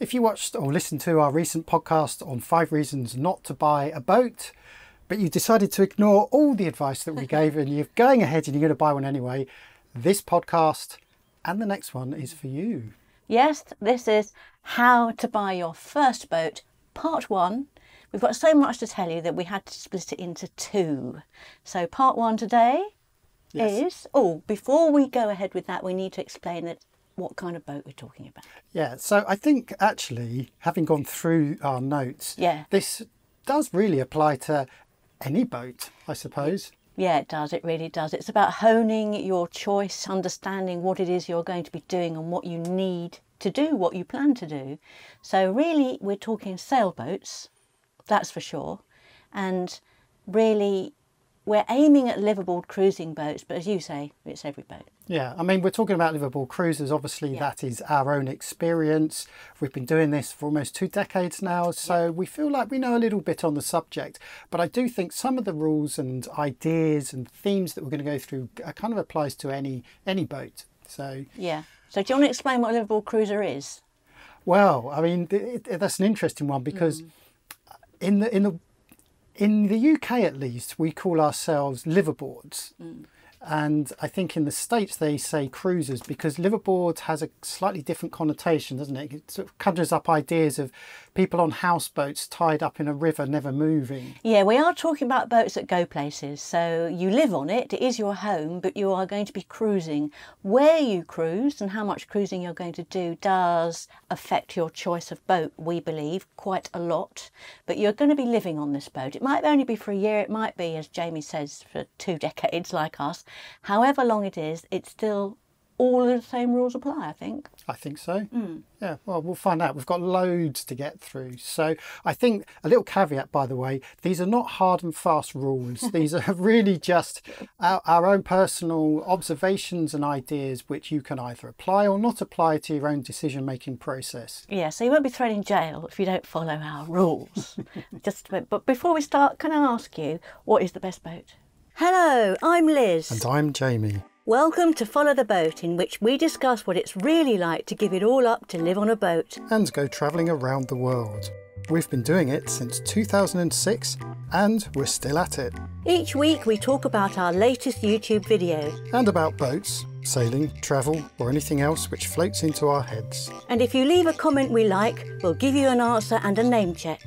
If you watched or listened to our recent podcast on five reasons not to buy a boat, but you decided to ignore all the advice that we gave and you're going ahead and you're going to buy one anyway, this podcast and the next one is for you. Yes, this is how to buy your first boat, part one. We've got so much to tell you that we had to split it into two. So, part one today Yes. is oh, before we go ahead with that, we need to explain that what kind of boat we're talking about. Yeah, so I think actually, having gone through our notes, Yeah. this does really apply to any boat, I suppose. Yeah, it does. It really does. It's about honing your choice, understanding what it is you're going to be doing and what you need to do, what you plan to do. So, really, we're talking sailboats, that's for sure. And really, we're aiming at liveaboard cruising boats, but as you say, it's every boat. Yeah, I mean, we're talking about liveaboard cruisers. Obviously, Yeah. that is our own experience. We've been doing this for almost two decades now, so we feel like we know a little bit on the subject. But I do think some of the rules and ideas and themes that we're going to go through kind of applies to any any boat. So, Yeah. So, do you want to explain what a liveaboard cruiser is? well, I mean, that's an interesting one because hmm. in the in the in the UK at least, we call ourselves liveaboards. Mm. And I think in the States they say cruisers because liveaboard has a slightly different connotation, doesn't it? It sort of conjures up ideas of people on houseboats tied up in a river, never moving. Yeah, we are talking about boats that go places. So you live on it, it is your home, but you are going to be cruising. Where you cruise and how much cruising you're going to do does affect your choice of boat, we believe, quite a lot. But you're going to be living on this boat. It might only be for a year, it might be, as Jamie says, for two decades like us. However long it is, it's still all of the same rules apply, I think. I think so. Hmm. Yeah, well, we'll find out. We've got loads to get through. So I think a little caveat, by the way, these are not hard and fast rules. these are really just our, our own personal observations and ideas, which you can either apply or not apply to your own decision making process. Yeah, so you won't be thrown in jail if you don't follow our rules. Just a bit. But before we start, can I ask you what is the best boat? Hello, I'm Liz. And I'm Jamie. Welcome to Follow the Boat, in which we discuss what it's really like to give it all up to live on a boat. And go travelling around the world. We've been doing it since 2006 and we're still at it. Each week we talk about our latest YouTube video. And about boats, sailing, travel, or anything else which floats into our heads. and if you leave a comment we like, we'll give you an answer and a name check.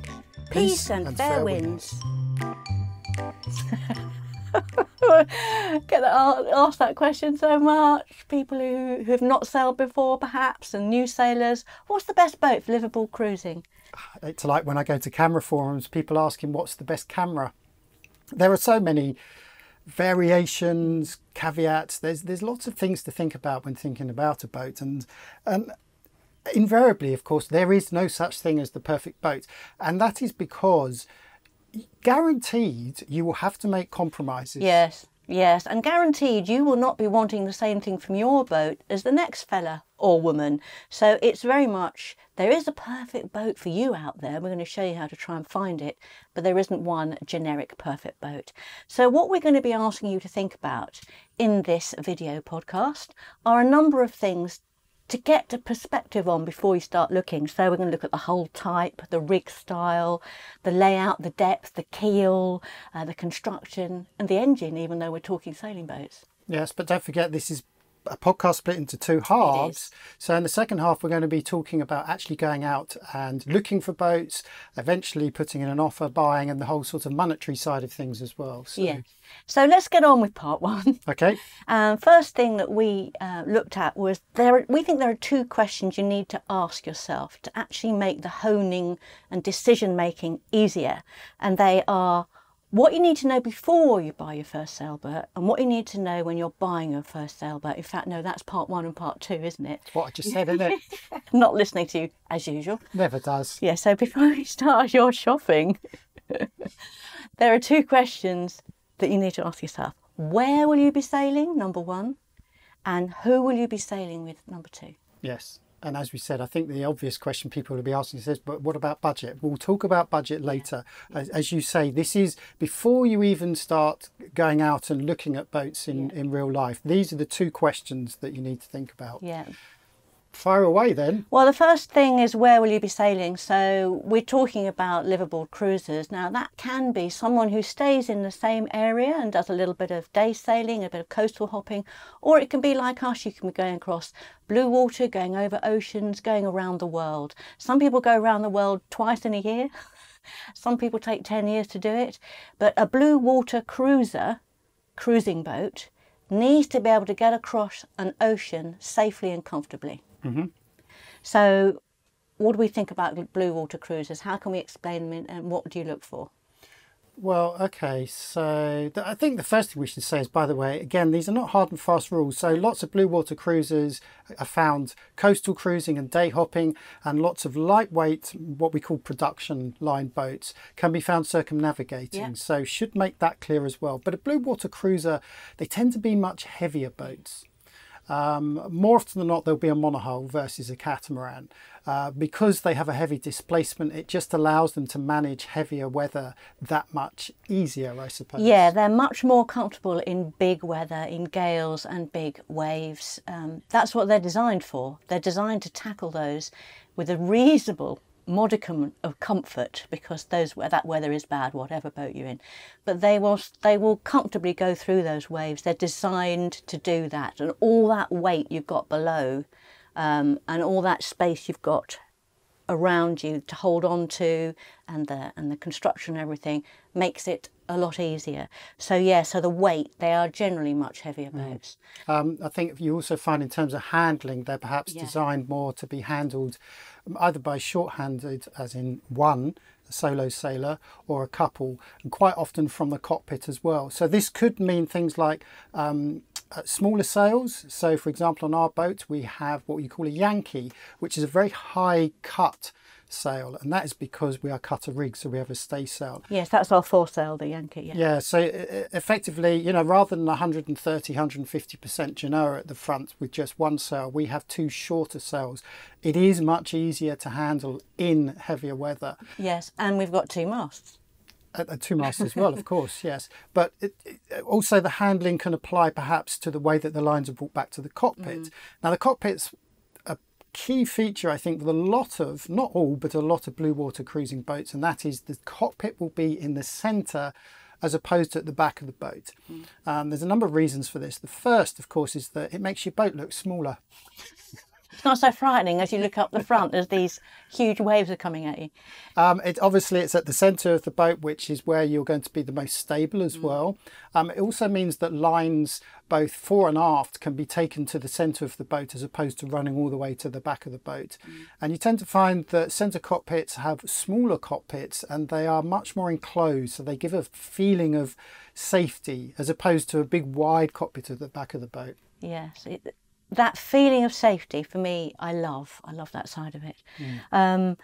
Peace, and, fair, winds. Get that asked that question so much. People who, who have not sailed before, perhaps, and new sailors. What's the best boat for liveaboard cruising? It's like when I go to camera forums, people asking what's the best camera. There are so many variations, caveats. There's there's lots of things to think about when thinking about a boat, and and invariably, of course, there is no such thing as the perfect boat, and that is because guaranteed you will have to make compromises. Yes, yes, and guaranteed you will not be wanting the same thing from your boat as the next fella or woman. So it's very much there is a perfect boat for you out there. We're going to show you how to try and find it, but there isn't one generic perfect boat. So what we're going to be asking you to think about in this video podcast are a number of things to get a perspective on before you start looking. So we're going to look at the hull type, the rig style, the layout, the depth, the keel, uh, the construction, and the engine. Even though we're talking sailing boats. Yes, but don't forget this is a podcast split into two halves. So in the second half, we're going to be talking about actually going out and looking for boats, eventually putting in an offer, buying, and the whole sort of monetary side of things as well. So, Yeah. So let's get on with part one. Okay. Um, first thing that we uh, looked at was there. We think there are two questions you need to ask yourself to actually make the honing and decision making easier, and they are what you need to know before you buy your first sailboat and what you need to know when you're buying your first sailboat. In fact, no, that's part one and part two, isn't it? What I just said, isn't it? Not listening to you as usual. Never does. Yeah, so before you start your shopping, there are two questions that you need to ask yourself. Where will you be sailing? Number one. And who will you be sailing with? Number two. Yes. And as we said, I think the obvious question people will be asking is, but what about budget? We'll talk about budget later. As, as you say, this is before you even start going out and looking at boats in, in real life. These are the two questions that you need to think about. Yeah. Fire away then. Well, the first thing is where will you be sailing? So we're talking about liveaboard cruises. Now that can be someone who stays in the same area and does a little bit of day sailing, a bit of coastal hopping, or it can be like us. You can be going across blue water, going over oceans, going around the world. Some people go around the world twice in a year. Some people take 10 years to do it. But a blue water cruiser, cruising boat, needs to be able to get across an ocean safely and comfortably. Mm-hmm. So, what do we think about blue water cruises? How can we explain them and what do you look for? Well, okay, so th- I think the first thing we should say is, by the way, again, these are not hard and fast rules. So lots of blue water cruisers are found coastal cruising and day hopping, and lots of lightweight, what we call production line boats, can be found circumnavigating. Yeah. So should make that clear as well. But a blue water cruiser, they tend to be much heavier boats. Um, more often than not, there'll be a monohull versus a catamaran. Uh, because they have a heavy displacement, it just allows them to manage heavier weather that much easier, I suppose. Yeah, they're much more comfortable in big weather, in gales and big waves. Um, that's what they're designed for. They're designed to tackle those with a reasonable modicum of comfort because those that weather is bad whatever boat you're in but they will they will comfortably go through those waves they're designed to do that and all that weight you've got below um, and all that space you've got around you to hold on to and the and the construction and everything makes it a lot easier so yeah so the weight they are generally much heavier boats Um, I think you also find in terms of handling, they're perhaps Yeah. designed more to be handled um, either by short-handed, as in one solo sailor, or a couple, and quite often from the cockpit as well. So this could mean things like um, uh, smaller sails. So, for example, on our boat we have what you call a Yankee, which is a very high cut sail, and that is because we are cutter rig, so we have a stay sail. yes that's our foresail the yankee yeah. Yeah, so effectively, you know, rather than 130, 150% Genoa at the front with just one sail, we have two shorter sails. It is much easier to handle in heavier weather. yes and we've got two masts At the two masts as well, of course, yes. But it, it, also the handling can apply perhaps to the way that the lines are brought back to the cockpit. Now, the cockpit's a key feature, I think, with a lot of, not all, but a lot of blue water cruising boats, and that is the cockpit will be in the centre as opposed to at the back of the boat. Um, there's a number of reasons for this. The first, of course, is that it makes your boat look smaller. it's not so frightening as you look up the front as these huge waves are coming at you Um, it obviously it's at the centre of the boat, which is where you're going to be the most stable as well. Um, it also means that lines, both fore and aft, can be taken to the centre of the boat as opposed to running all the way to the back of the boat. And you tend to find that centre cockpits have smaller cockpits and they are much more enclosed, so they give a feeling of safety as opposed to a big wide cockpit at the back of the boat. Yes, it, that feeling of safety for me, I love. I love that side of it. Um,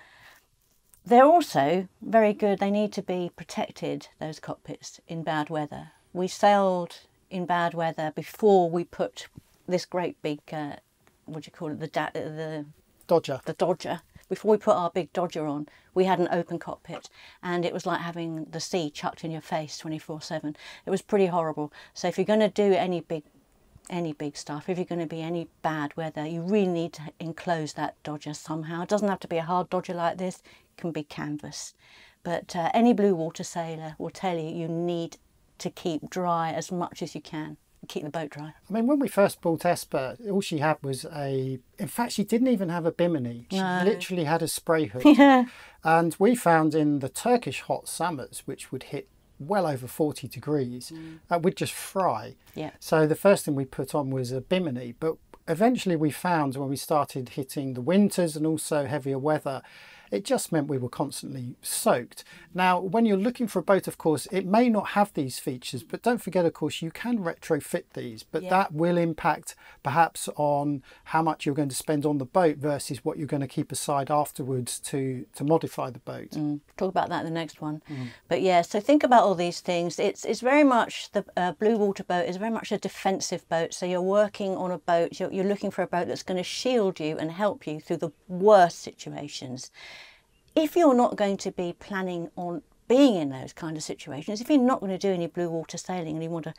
they're also very good. They need to be protected. Those cockpits in bad weather. We sailed in bad weather before we put this great big, uh, what do you call it, the da- the Dodger. the Dodger. Before we put our big Dodger on, we had an open cockpit, and it was like having the sea chucked in your face twenty four seven. It was pretty horrible. So if you're going to do any big, any big stuff, if you're going to be any bad weather, you really need to enclose that Dodger somehow. It doesn't have to be a hard Dodger like this. It can be canvas, but uh, any blue water sailor will tell you you need to keep dry as much as you can. Keep the boat dry. I mean, when we first bought Esper, all she had was a. In fact, she didn't even have a bimini. She No. literally had a spray hood. Yeah. And we found in the Turkish hot summers, which would hit well over 40 degrees, uh, we'd just fry. Yeah. So the first thing we put on was a bimini. But eventually we found when we started hitting the winters and also heavier weather, it just meant we were constantly soaked. Now, when you're looking for a boat, of course, it may not have these features, but don't forget, of course, you can retrofit these, but Yeah. that will impact perhaps on how much you're going to spend on the boat versus what you're going to keep aside afterwards to, to modify the boat. Mm, talk about that in the next one. But yeah, so think about all these things. It's it's very much the uh, blue water boat is very much a defensive boat. So you're working on a boat. You're, you're looking for a boat that's going to shield you and help you through the worst situations. If you're not going to be planning on being in those kind of situations, if you're not going to do any blue water sailing and you want a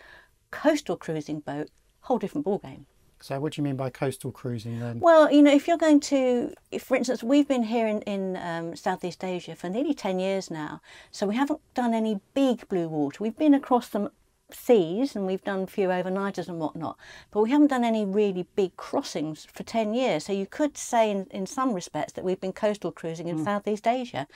coastal cruising boat, whole different ball game. So, what do you mean by coastal cruising then? Well, you know, if you're going to, if, for instance, we've been here in, in um, Southeast Asia for nearly 10 years now, so we haven't done any big blue water. We've been across them seas and we've done a few overnighters and whatnot, but we haven't done any really big crossings for 10 years. So you could say, in, in some respects, that we've been coastal cruising in mm. Southeast Asia.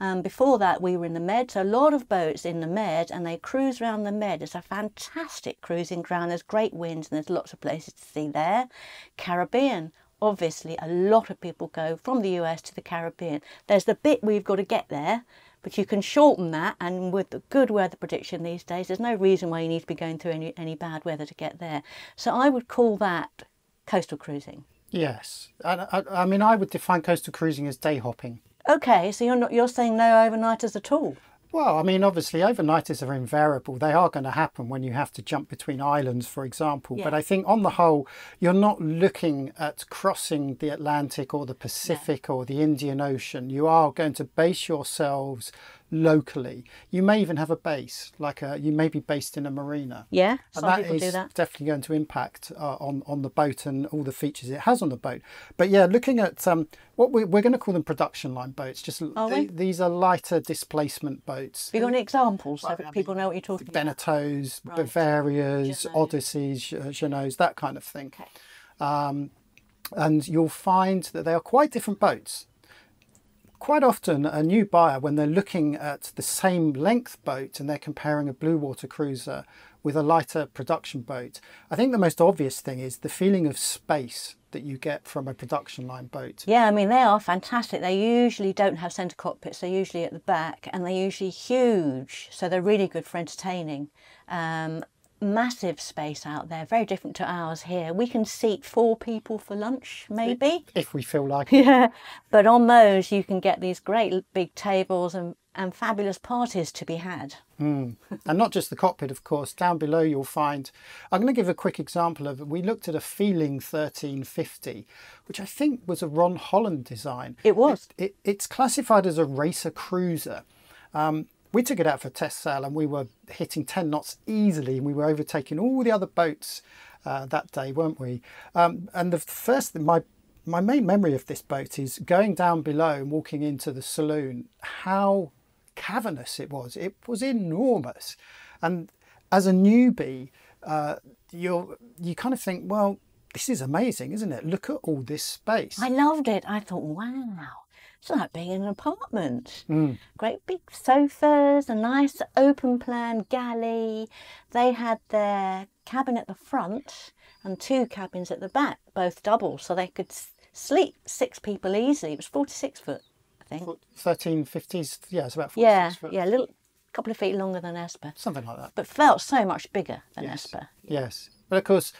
Um, before that, we were in the Med, so a lot of boats in the Med, and they cruise around the Med. It's a fantastic cruising ground. There's great winds and there's lots of places to see there. Caribbean, obviously a lot of people go from the US to the Caribbean. There's the bit we've got to get there, but you can shorten that and with the good weather prediction these days there's no reason why you need to be going through any, any bad weather to get there. So i would call that coastal cruising. Yes. I, I, I mean i would define coastal cruising as day hopping. Okay so you're not you're saying no overnighters at all well, I mean, obviously, overnighters are invariable. They are going to happen when you have to jump between islands, for example. Yeah. But I think, on the whole, you're not looking at crossing the Atlantic or the Pacific yeah. or the Indian Ocean. You are going to base yourselves locally. You may even have a base, like a, you may be based in a marina. Yeah, and that is that. definitely going to impact uh, on on the boat and all the features it has on the boat. But yeah, looking at um, what we, we're going to call them production line boats. Just th- these are lighter displacement boats. Have you got any examples so that people know what you're talking Beneteaus, about? Right. Bavarias. Odysseys, Jeanneaus, that kind of thing. Okay. Um, and you'll find that they are quite different boats quite often a new buyer when they're looking at the same length boat and they're comparing a blue water cruiser with a lighter production boat i think the most obvious thing is the feeling of space that you get from a production line boat. Yeah i mean they are fantastic. They usually don't have center cockpits. They're usually at the back and they're usually huge. So they're really good for entertaining. Um, massive space out there, very different to ours here. We can seat four people for lunch, maybe. If we feel like it. Yeah, but on those you can get these great big tables and, and fabulous parties to be had. Mm. And not just the cockpit, of course. Down below you'll find, I'm going to give a quick example of. We looked at a Feeling 1350, which I think was a Ron Holland design. It was. It, it, it's classified as a racer cruiser. Um, we took it out for test sail and we were hitting 10 knots easily and we were overtaking all the other boats uh, that day, weren't we? Um, and the first, my my main memory of this boat is going down below and walking into the saloon. How cavernous it was! It was enormous, and as a newbie, uh, you you kind of think, well, this is amazing, isn't it? Look at all this space. I loved it. I thought, wow, it's like being in an apartment. Mm. Great big sofas, a nice open plan galley. They had their cabin at the front and two cabins at the back, both double, so they could sleep six people easily. It was 46 foot, I think. 13, 50s, yeah, it's about 46 yeah, foot. Yeah, a little couple of feet longer than Esper. Something like that. But felt so much bigger than yes. Esper. Yes. But of course,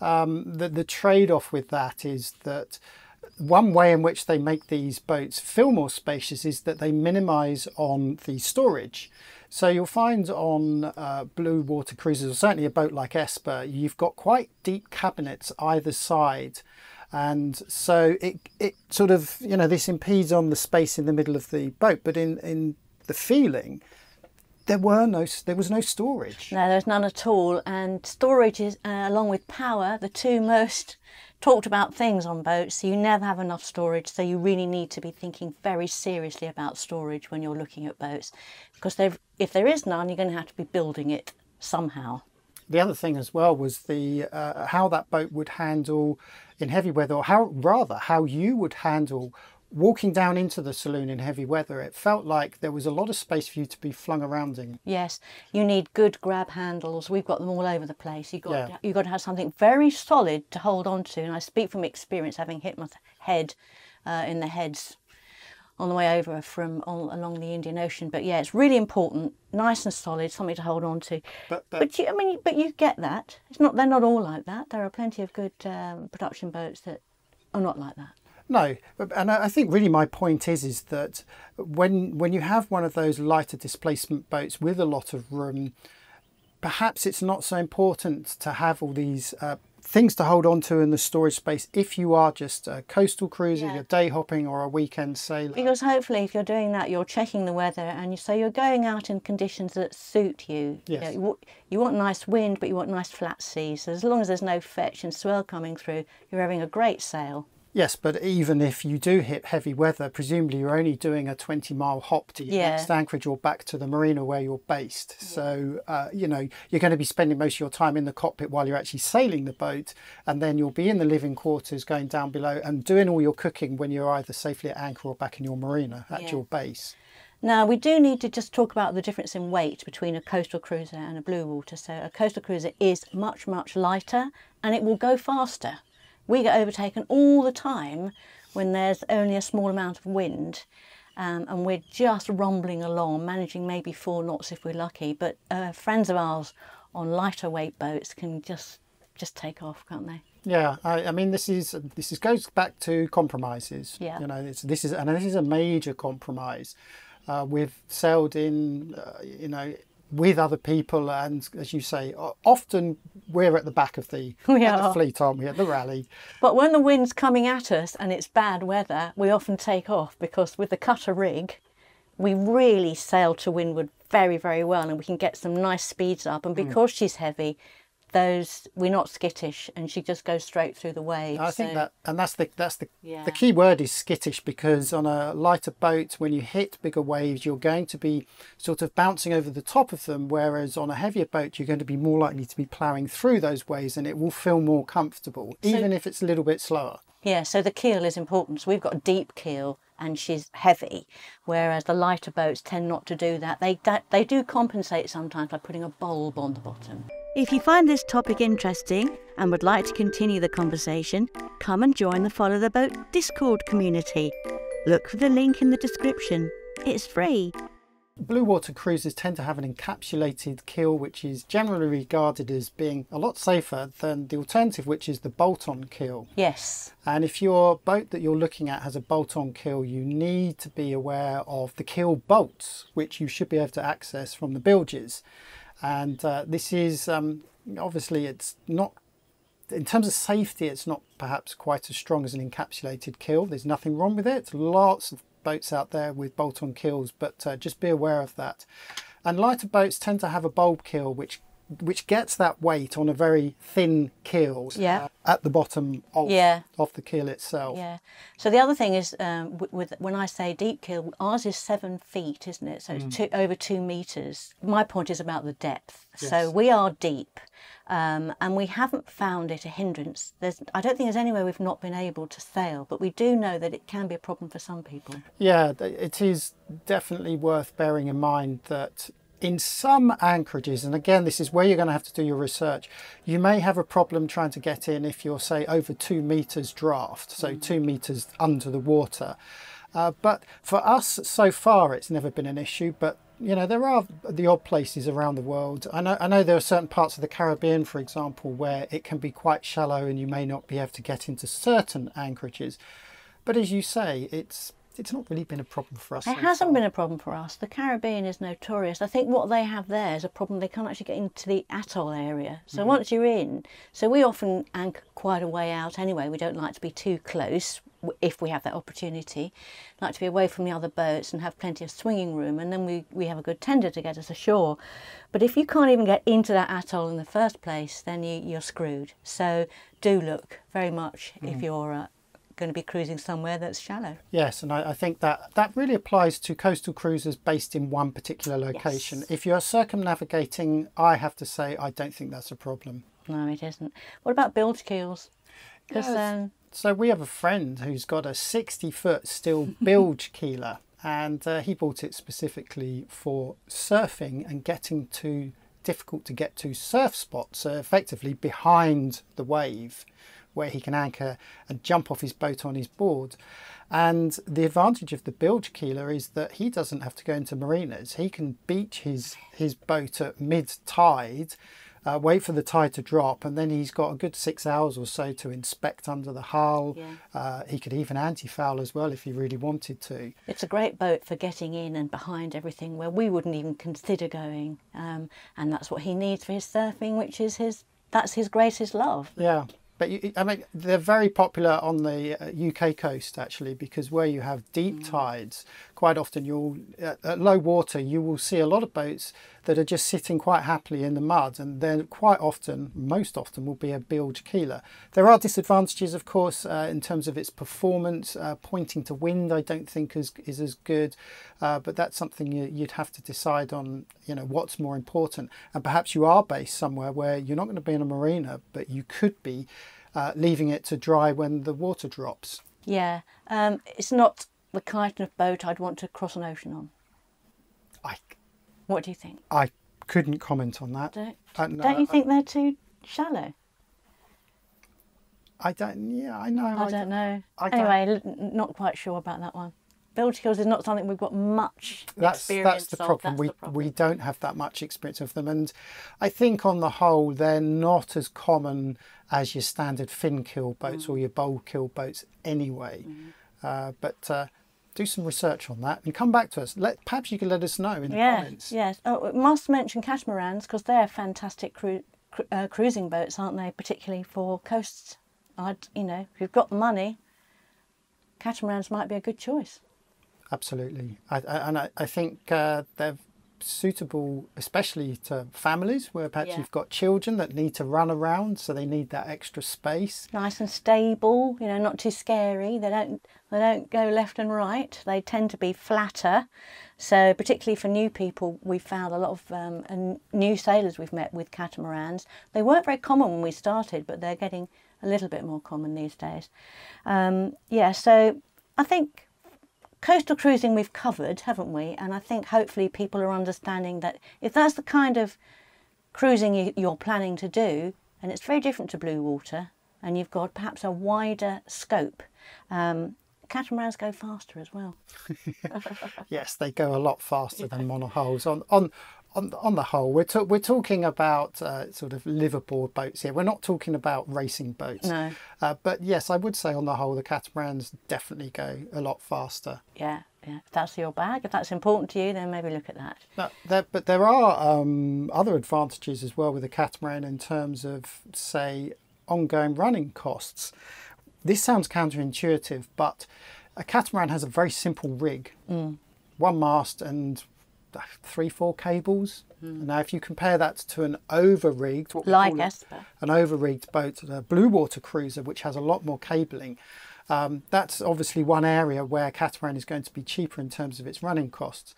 um, the, the trade off with that is that one way in which they make these boats feel more spacious is that they minimize on the storage. So you'll find on uh, blue water cruisers, or certainly a boat like Esper, you've got quite deep cabinets either side. And so it, it sort of, you know, this impedes on the space in the middle of the boat, but in, in the feeling, there were no there was no storage no there's none at all and storage is uh, along with power the two most talked about things on boats, so you never have enough storage. So you really need to be thinking very seriously about storage when you're looking at boats, because if there is none, you're going to have to be building it somehow. The other thing as well was the uh, how that boat would handle in heavy weather, or how rather how you would handle walking down into the saloon in heavy weather, it felt like there was a lot of space for you to be flung around in. Yes, you need good grab handles. We've got them all over the place. You've got, yeah. you've got to have something very solid to hold on to. And I speak from experience, having hit my head uh, in the heads on the way over from all, along the Indian Ocean. But yeah, it's really important, nice and solid, something to hold on to. But, but, but you, I mean, but you get that. It's not. They're not all like that. There are plenty of good um, production boats that are not like that. No, and I think really my point is is that when when you have one of those lighter displacement boats with a lot of room, perhaps it's not so important to have all these uh, things to hold on to in the storage space if you are just a coastal cruiser, Yeah. you're day hopping or a weekend sailor. Because hopefully, if you're doing that, you're checking the weather, and you, so you're going out in conditions that suit you. You, know, Yes. you, you want nice wind, but you want nice flat seas. So as long as there's no fetch and swell coming through, you're having a great sail. Yes, but even if you do hit heavy weather, presumably you're only doing a 20 mile hop to your Yeah. next anchorage or back to the marina where you're based. So, uh, you know, you're going to be spending most of your time in the cockpit while you're actually sailing the boat, and then you'll be in the living quarters going down below and doing all your cooking when you're either safely at anchor or back in your marina at Yeah. your base. Now, we do need to just talk about the difference in weight between a coastal cruiser and a blue water. So, a coastal cruiser is much, much lighter and it will go faster. We get overtaken all the time when there's only a small amount of wind um, and we're just rumbling along, managing maybe four knots if we're lucky. But uh, friends of ours on lighter weight boats can just just take off, can't they? Yeah, I, I mean, this is this is goes back to compromises. Yeah. you know, it's, this is and this is a major compromise. Uh, we've sailed in, uh, you know, with other people, and as you say, often we're at the back of the, We at the fleet, aren't we? At the rally. But when the wind's coming at us and it's bad weather, we often take off because with the cutter rig, we really sail to windward very, very well and we can get some nice speeds up. And hmm. because she's heavy, those we're not skittish and she just goes straight through the waves. I think so- that, and that's the that's the Yeah. the key word is skittish because on a lighter boat, when you hit bigger waves, you're going to be sort of bouncing over the top of them, whereas on a heavier boat, you're going to be more likely to be ploughing through those waves, and it will feel more comfortable, even if it's a little bit slower. Yeah, so the keel is important. So we've got a deep keel and she's heavy, whereas the lighter boats tend not to do that. They they do compensate sometimes by putting a bulb on the bottom. If you find this topic interesting and would like to continue the conversation, come and join the Follow the Boat Discord community. Look for the link in the description. It's free. Blue water cruisers tend to have an encapsulated keel, which is generally regarded as being a lot safer than the alternative, which is the bolt-on keel. Yes. And if your boat that you're looking at has a bolt-on keel, you need to be aware of the keel bolts, which you should be able to access from the bilges. And uh, this is um, obviously it's not in terms of safety, it's not perhaps quite as strong as an encapsulated keel. There's nothing wrong with it. Lots of boats out there with bolt-on keels, but uh, just be aware of that. And lighter boats tend to have a bulb keel, which which gets that weight on a very thin keel Yeah. uh, at the bottom of, Yeah. of the keel itself. Yeah. So the other thing is, um, with, with when I say deep keel, ours is seven feet, isn't it? So it's two, over two meters. My point is about the depth. So we are deep, um, and we haven't found it a hindrance. There's, I don't think there's anywhere we've not been able to sail, but we do know that it can be a problem for some people. Yeah, it is definitely worth bearing in mind that in some anchorages, and again, this is where you're going to have to do your research, you may have a problem trying to get in if you're, say, over two meters draft, so two meters under the water. Uh, but for us, so far, it's never been an issue. But you know, there are the odd places around the world. I know, I know there are certain parts of the Caribbean, for example, where it can be quite shallow and you may not be able to get into certain anchorages. But as you say, it's it's not really been a problem for us. It so hasn't far. been a problem for us. The Caribbean is notorious. I think what they have there is a problem. They can't actually get into the atoll area. So once you're in, so we often anchor quite a way out anyway. We don't like to be too close if we have that opportunity. Like to be away from the other boats and have plenty of swinging room, and then we, we have a good tender to get us ashore. But if you can't even get into that atoll in the first place, then you, you're screwed. So do look very much if you're uh, going to be cruising somewhere that's shallow. Yes, and I, I think that that really applies to coastal cruisers based in one particular location. Yes. If you're circumnavigating, I have to say I don't think that's a problem. No, it isn't. What about bilge keels? Because Yes. um, So we have a friend who's got a 60 foot steel bilge keeler, and uh, he bought it specifically for surfing and getting to difficult to get to surf spots, so effectively behind the wave, where he can anchor and jump off his boat on his board. And the advantage of the bilge keeler is that he doesn't have to go into marinas. He can beach his his boat at mid tide uh, wait for the tide to drop, and then he's got a good six hours or so to inspect under the hull. Yeah. Uh, he could even anti-foul as well if he really wanted to. it's a great boat for getting in and behind everything where we wouldn't even consider going. Um, and that's what he needs for his surfing, which is his that's his greatest love. Yeah, but you, I mean, they're very popular on the uh, UK coast actually because where you have deep tides, quite often you'll at, at low water you will see a lot of boats that are just sitting quite happily in the mud, and then quite often, most often, will be a bilge keeler. There are disadvantages, of course, uh, in terms of its performance. Uh, pointing to wind, I don't think is is as good, uh, but that's something you, you'd have to decide on. You know what's more important, and perhaps you are based somewhere where you're not going to be in a marina, but you could be uh, leaving it to dry when the water drops. Yeah, um, it's not the kind of boat I'd want to cross an ocean on. I What do you think? I couldn't comment on that. Don't, Uh, no, don't you think they're too shallow? I don't. Yeah, I know. I don't know. I don't- anyway, not quite sure about that one. Bilge keels is not something we've got much that's experience that's the of. problem. That's we the problem. we don't have that much experience of them, and I think on the whole they're not as common as your standard fin keel boats Mm. or your bulb keel boats anyway. Uh, but uh, do some research on that and come back to us. Let perhaps you can let us know in the Yeah, comments. yes. Oh, must mention catamarans because they're fantastic cru- cru- uh, cruising boats, aren't they? Particularly for coasts. I'd, you know, if you've got the money, catamarans might be a good choice. Absolutely, I, I, and I, I think uh, they're suitable, especially to families where perhaps Yeah. you've got children that need to run around, so they need that extra space. Nice and stable, you know, not too scary. They don't they don't go left and right. They tend to be flatter. So particularly for new people, we found a lot of um, and new sailors we've met with catamarans. They weren't very common when we started, but they're getting a little bit more common these days. Um, yeah, so I think coastal cruising we've covered, haven't we? And I think hopefully people are understanding that if that's the kind of cruising you- you're planning to do, and it's very different to blue water, and you've got perhaps a wider scope, um, catamarans go faster as well. Yes, they go a lot faster than monohulls. On on on on the whole, we're ta- we're talking about uh, sort of liveaboard boats here. We're not talking about racing boats. No. Uh, but yes, I would say on the whole, the catamarans definitely go a lot faster. Yeah, yeah. If that's your bag, if that's important to you, then maybe look at that. There, but there are um, other advantages as well with the catamaran in terms of, say, ongoing running costs. This sounds counterintuitive, but a catamaran has a very simple rig one mast and three, four cables. Now, if you compare that to an over rigged, what Like Esper. an over rigged boat, a blue water cruiser, which has a lot more cabling. Um, that's obviously one area where catamaran is going to be cheaper in terms of its running costs.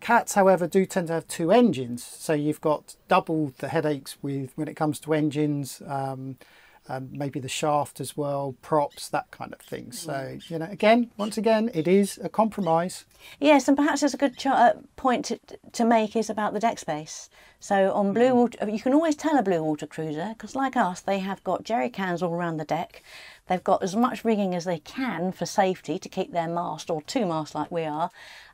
Cats, however, do tend to have two engines, so you've got double the headaches with when it comes to engines, um, um, maybe the shaft as well, props, that kind of thing. So you know, again, once again, it is a compromise. Yes, and perhaps there's a good ch- uh, point to, to make is about the deck space. So on blue water, you can always tell a blue water cruiser because, like us, they have got jerry cans all around the deck. They've got as much rigging as they can for safety to keep their mast or two masts like we are.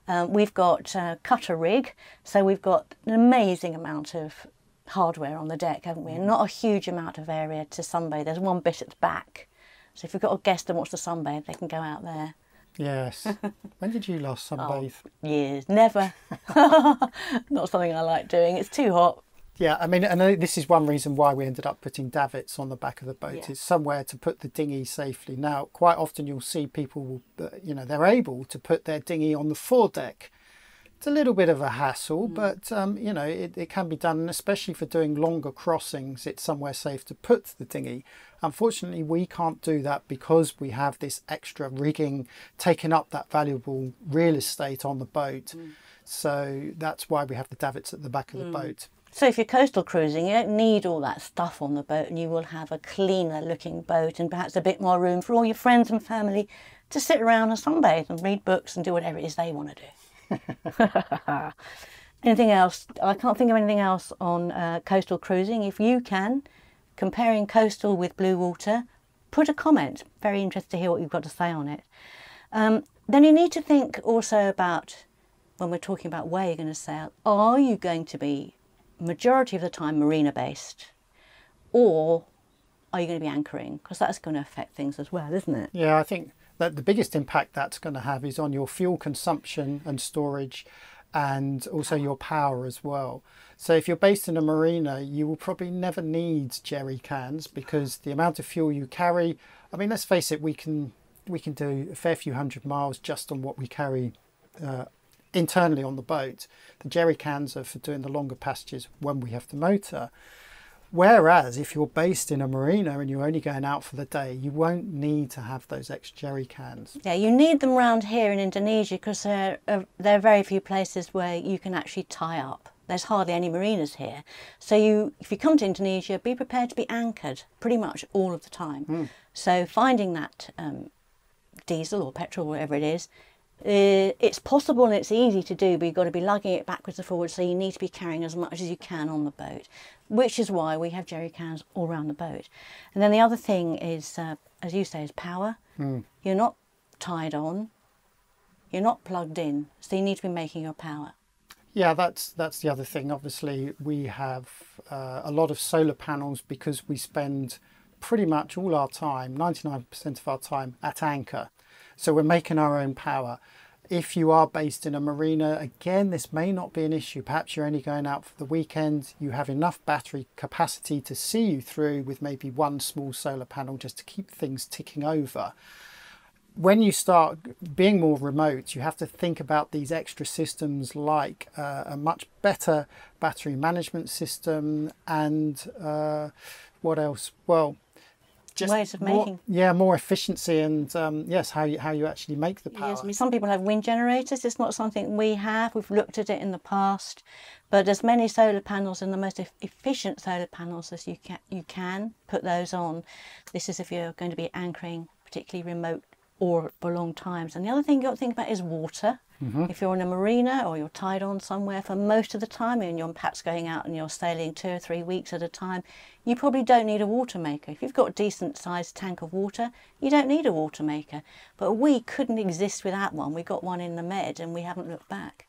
Um, we've got uh, cutter rig, so we've got an amazing amount of hardware on the deck, haven't we? And not a huge amount of area to sunbathe. There's one bit at the back, so if you've got a guest that wants to sunbathe, they can go out there. Yes. when did you last sunbathe? years. Never. Not something I like doing. It's too hot. Yeah, I mean, and this is one reason why we ended up putting davits on the back of the boat. Yeah. Is somewhere to put the dinghy safely. Now, quite often you'll see people, uh, you know, they're able to put their dinghy on the foredeck. It's a little bit of a hassle, hmm. but um, you know, it, it can be done, and especially for doing longer crossings, it's somewhere safe to put the dinghy. Unfortunately, we can't do that because we have this extra rigging taking up that valuable real estate on the boat. Hmm. So that's why we have the davits at the back of the hmm. boat. So if you're coastal cruising, you don't need all that stuff on the boat, and you will have a cleaner looking boat and perhaps a bit more room for all your friends and family to sit around and sunbathe and read books and do whatever it is they want to do. anything else? I can't think of anything else on uh, coastal cruising. If you can, comparing coastal with blue water, put a comment. Very interested to hear what you've got to say on it. Um, then you need to think also about when we're talking about where you're going to sail. Are you going to be majority of the time marina based, or are you going to be anchoring? Because that's going to affect things as well, isn't it? Yeah, I think that the biggest impact that's going to have is on your fuel consumption and storage. and also your power as well. So if you're based in a marina, you will probably never need jerry cans because the amount of fuel you carry, I mean, let's face it, we can we can do a fair few hundred miles just on what we carry uh, internally on the boat. The jerry cans are for doing the longer passages when we have the motor. Whereas if you're based in a marina and you're only going out for the day, you won't need to have those extra jerry cans. Yeah, you need them round here in Indonesia because there are, there are very few places where you can actually tie up. There's hardly any marinas here. So you, if you come to Indonesia, be prepared to be anchored pretty much all of the time. Mm. So finding that um, diesel or petrol, whatever it is, uh, it's possible and it's easy to do, but you've got to be lugging it backwards and forwards, so you need to be carrying as much as you can on the boat, which is why we have jerry cans all around the boat. And then the other thing is, uh, as you say, is power. Mm. You're not tied on, you're not plugged in, so you need to be making your power. Yeah, that's that's the other thing. Obviously, we have uh, a lot of solar panels because we spend pretty much all our time, 99% of our time, at anchor. So we're making our own power. If you are based in a marina, again, this may not be an issue. Perhaps you're only going out for the weekend. You have enough battery capacity to see you through with maybe one small solar panel just to keep things ticking over when you start being more remote, you have to think about these extra systems like uh, a much better battery management system and uh, what else? Well, just ways of more, making. Yeah, more efficiency and um, yes, how you how you actually make the power. Yes, I mean, some people have wind generators. It's not something we have. We've looked at it in the past, but as many solar panels and the most efficient solar panels as you can, you can put those on. This is if you're going to be anchoring particularly remote or for long times. And the other thing you've got to think about is water. Mm-hmm. If you're in a marina or you're tied on somewhere for most of the time and you're perhaps going out and you're sailing two or three weeks at a time, you probably don't need a water maker. If you've got a decent sized tank of water, you don't need a water maker. But we couldn't exist without one. We got one in the Med and we haven't looked back.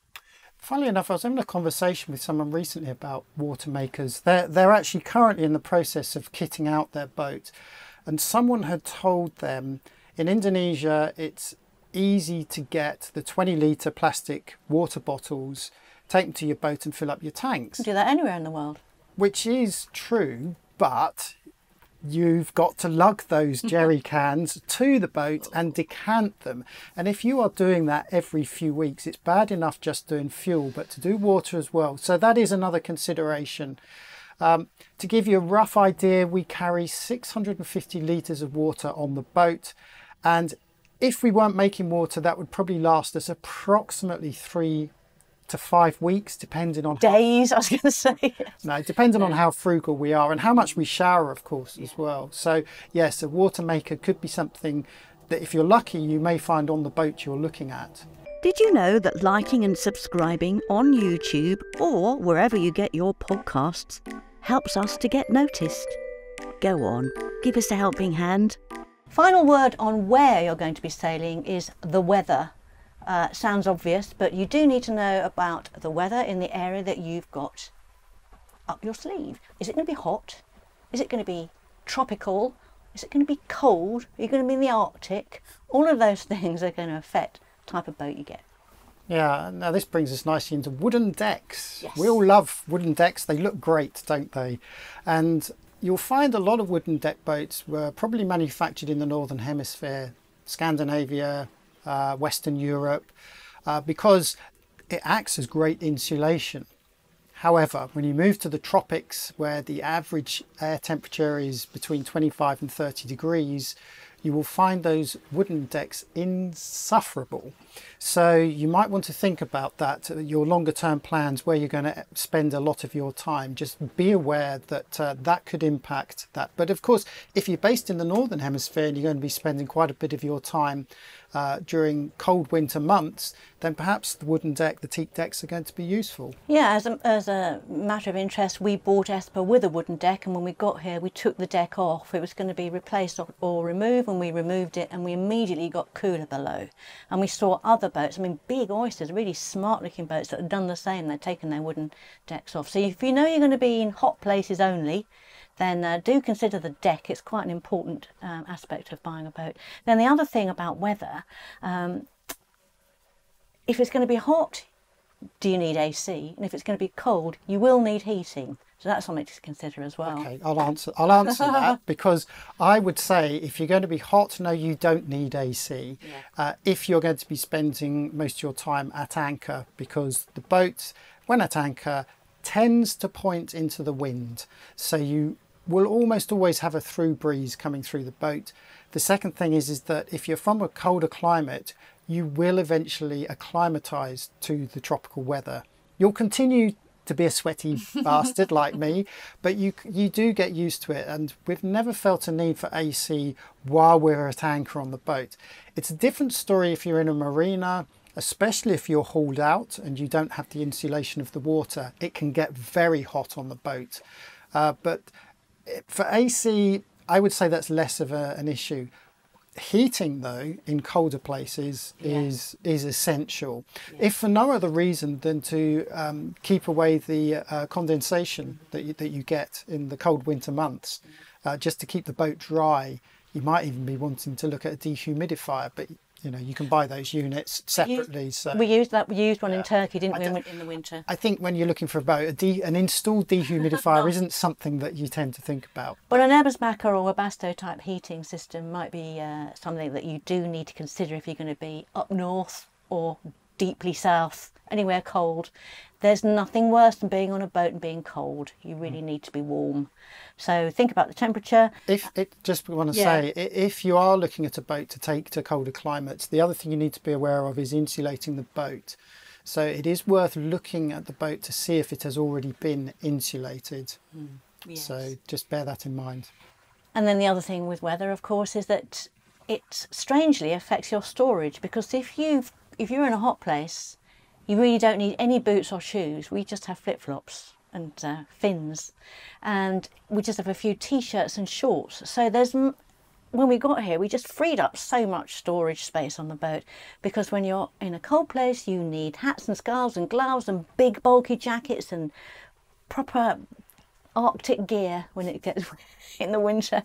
Funnily enough, I was having a conversation with someone recently about water makers. They're, they're actually currently in the process of kitting out their boat. And someone had told them in Indonesia, it's easy to get the 20 litre plastic water bottles, take them to your boat and fill up your tanks. You do that anywhere in the world. Which is true, but you've got to lug those jerry cans to the boat and decant them. And if you are doing that every few weeks, it's bad enough just doing fuel, but to do water as well. So that is another consideration. Um, to give you a rough idea, we carry 650 litres of water on the boat. And if we weren't making water, that would probably last us approximately three to five weeks, depending on days. How, I was going to say no, depending on how frugal we are and how much we shower, of course, as well. So yes, a water maker could be something that, if you're lucky, you may find on the boat you're looking at. Did you know that liking and subscribing on YouTube or wherever you get your podcasts helps us to get noticed? Go on, give us a helping hand. Final word on where you're going to be sailing is the weather. Uh, sounds obvious, but you do need to know about the weather in the area that you've got up your sleeve. Is it going to be hot? Is it going to be tropical? Is it going to be cold? Are you going to be in the Arctic? All of those things are going to affect the type of boat you get. Yeah, now this brings us nicely into wooden decks. Yes. We all love wooden decks. They look great, don't they? And You'll find a lot of wooden deck boats were probably manufactured in the Northern Hemisphere, Scandinavia, uh, Western Europe, uh, because it acts as great insulation. However, when you move to the tropics, where the average air temperature is between 25 and 30 degrees, you will find those wooden decks insufferable. So you might want to think about that, uh, your longer term plans, where you're going to spend a lot of your time. Just be aware that uh, that could impact that. But of course, if you're based in the Northern Hemisphere and you're going to be spending quite a bit of your time uh, during cold winter months, then perhaps the wooden deck, the teak decks are going to be useful. Yeah, as a, as a matter of interest, we bought Esper with a wooden deck, and when we got here, we took the deck off. It was going to be replaced or, or removed, and we removed it, and we immediately got cooler below. And we saw other boats, I mean, big oysters, really smart looking boats that had done the same. They'd taken their wooden decks off. So if you know you're going to be in hot places only, then uh, do consider the deck. It's quite an important um, aspect of buying a boat. Then the other thing about weather, um, if it's going to be hot, do you need AC? And if it's going to be cold, you will need heating. So that's something to consider as well. Okay, I'll answer. I'll answer that because I would say if you're going to be hot, no, you don't need AC. Yeah. Uh, if you're going to be spending most of your time at anchor, because the boat, when at anchor, tends to point into the wind, so you will almost always have a through breeze coming through the boat. The second thing is is that if you're from a colder climate, you will eventually acclimatise to the tropical weather. You'll continue to be a sweaty bastard like me, but you you do get used to it. And we've never felt a need for AC while we're at anchor on the boat. It's a different story if you're in a marina, especially if you're hauled out and you don't have the insulation of the water. It can get very hot on the boat. Uh, but for AC, I would say that's less of a, an issue. Heating, though, in colder places is is essential, if for no other reason than to um, keep away the uh, condensation that you, that you get in the cold winter months, uh, just to keep the boat dry. You might even be wanting to look at a dehumidifier, but you know you can buy those units separately. So We used that. We used one in Turkey, didn't we, in win- in the winter? I think when you're looking for a boat, a de- an installed dehumidifier isn't something that you tend to think about. But an Eberspacher or a Webasto type heating system might be uh, something that you do need to consider if you're going to be up north or deeply south, anywhere cold. There's nothing worse than being on a boat and being cold. You really mm. need to be warm. So think about the temperature. If it just want to Yeah. say, if you are looking at a boat to take to colder climates, the other thing you need to be aware of is insulating the boat. So it is worth looking at the boat to see if it has already been insulated. Mm, so just bear that in mind. And then the other thing with weather, of course, is that it strangely affects your storage because if you if you're in a hot place, you really don't need any boots or shoes. We just have flip flops and uh, fins, and we just have a few t-shirts and shorts. So there's when we got here, we just freed up so much storage space on the boat because when you're in a cold place, you need hats and scarves and gloves and big bulky jackets and proper Arctic gear when it gets in the winter,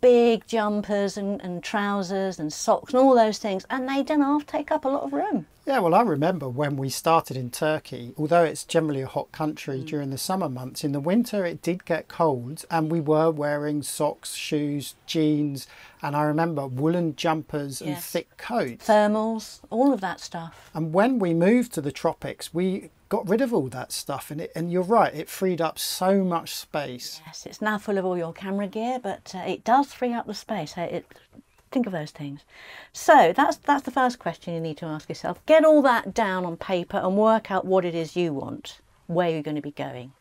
big jumpers and, and trousers and socks and all those things, and they don't half take up a lot of room. Yeah, well, I remember when we started in Turkey, although it's generally a hot country mm. during the summer months, in the winter it did get cold and we were wearing socks, shoes, jeans, and I remember woolen jumpers and thick coats. Thermals, all of that stuff. And when we moved to the tropics, we got rid of all that stuff, and it, and you're right, it freed up so much space. Yes, it's now full of all your camera gear, but uh, it does free up the space. It, think of those things. So that's that's the first question you need to ask yourself. Get all that down on paper and work out what it is you want, where you're going to be going,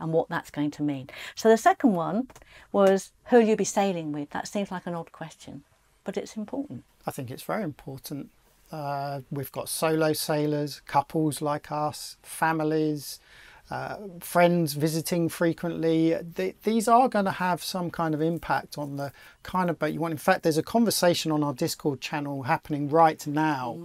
and what that's going to mean. So the second one was who will you be sailing with? That seems like an odd question, but it's important. I think it's very important. Uh, we've got solo sailors, couples like us, families, uh, friends visiting frequently. Th- these are going to have some kind of impact on the kind of boat you want. In fact, there's a conversation on our Discord channel happening right now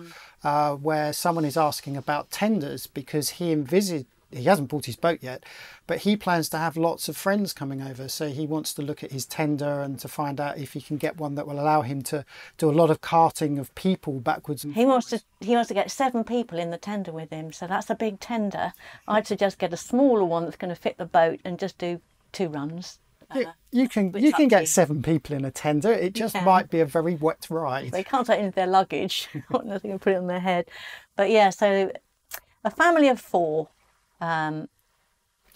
uh, where someone is asking about tenders because he envisaged. He hasn't bought his boat yet, but he plans to have lots of friends coming over. So he wants to look at his tender and to find out if he can get one that will allow him to do a lot of carting of people backwards and He wants to he wants to get seven people in the tender with him, so that's a big tender. I'd suggest get a smaller one that's going to fit the boat and just do two runs. You, uh, you can you can get seven people in a tender. It just can. might be a very wet ride. They can't take any of their luggage, nothing to put it on their head. But yeah, so a family of four, um,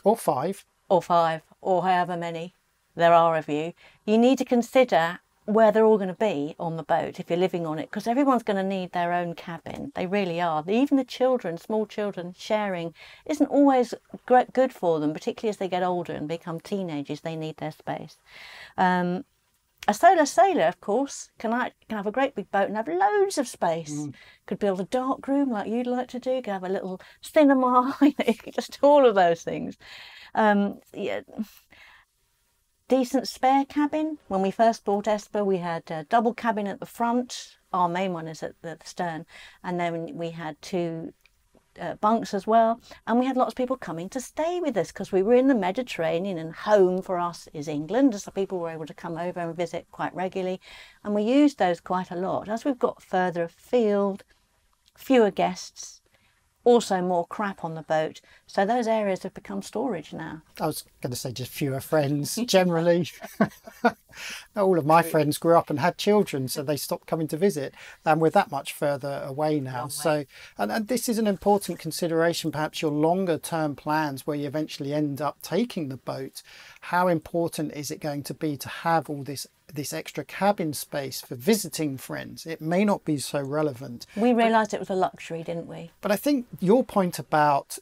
Or five. or five, or however many there are of you, you need to consider where they're all going to be on the boat if you're living on it, because everyone's going to need their own cabin. They really are. Even the children, small children, sharing isn't always great, good for them, particularly as they get older and become teenagers. They need their space. Um, a solo sailor, of course, can, I, can have a great big boat and have loads of space. Could build a dark room like you'd like to do. Could have a little cinema. just all of those things. Um, yeah, decent spare cabin. When we first bought Esper, we had a double cabin at the front. Our main one is at the stern, and then we had two uh, bunks as well. And we had lots of people coming to stay with us because we were in the Mediterranean, and home for us is England. So people were able to come over and visit quite regularly, and we used those quite a lot. As we've got further afield, fewer guests. Also more crap on the boat. So those areas have become storage now. I was going to say just fewer friends generally. All of my friends grew up and had children, so they stopped coming to visit, and we're that much further away now. So, and, and this is an important consideration, perhaps your longer term plans where you eventually end up taking the boat. How important is it going to be to have all this this extra cabin space for visiting friends? It may not be so relevant, We realised it was a luxury, didn't we? but I think your point about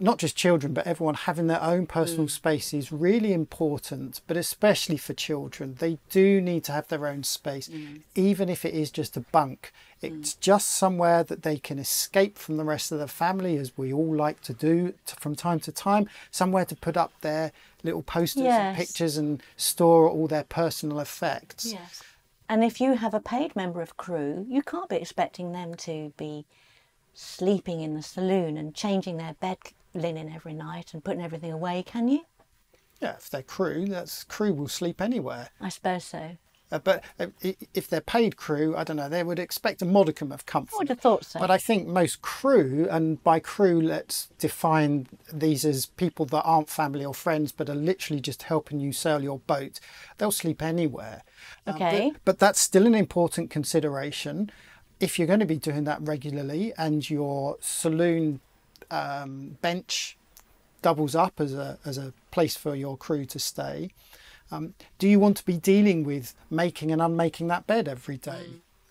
not just children, but everyone having their own personal mm. space is really important, but especially for children. They do need to have their own space, even if it is just a bunk. It's mm. just somewhere that they can escape from the rest of the family, as we all like to do t- from time to time, somewhere to put up their little posters and pictures and store all their personal effects. Yes. And if you have a paid member of crew, you can't be expecting them to be sleeping in the saloon and changing their bed linen every night and putting everything away, can you? Yeah, if they're crew, that's crew will sleep anywhere. I suppose so. Uh, but uh, if they're paid crew, I don't know, they would expect a modicum of comfort. I would have thought so. But I think most crew, and by crew, let's define these as people that aren't family or friends, but are literally just helping you sail your boat. They'll sleep anywhere. Um, but- Okay. but, that's still an important consideration. If you're going to be doing that regularly and your saloon um, bench doubles up as a, as a place for your crew to stay, um, do you want to be dealing with making and unmaking that bed every day?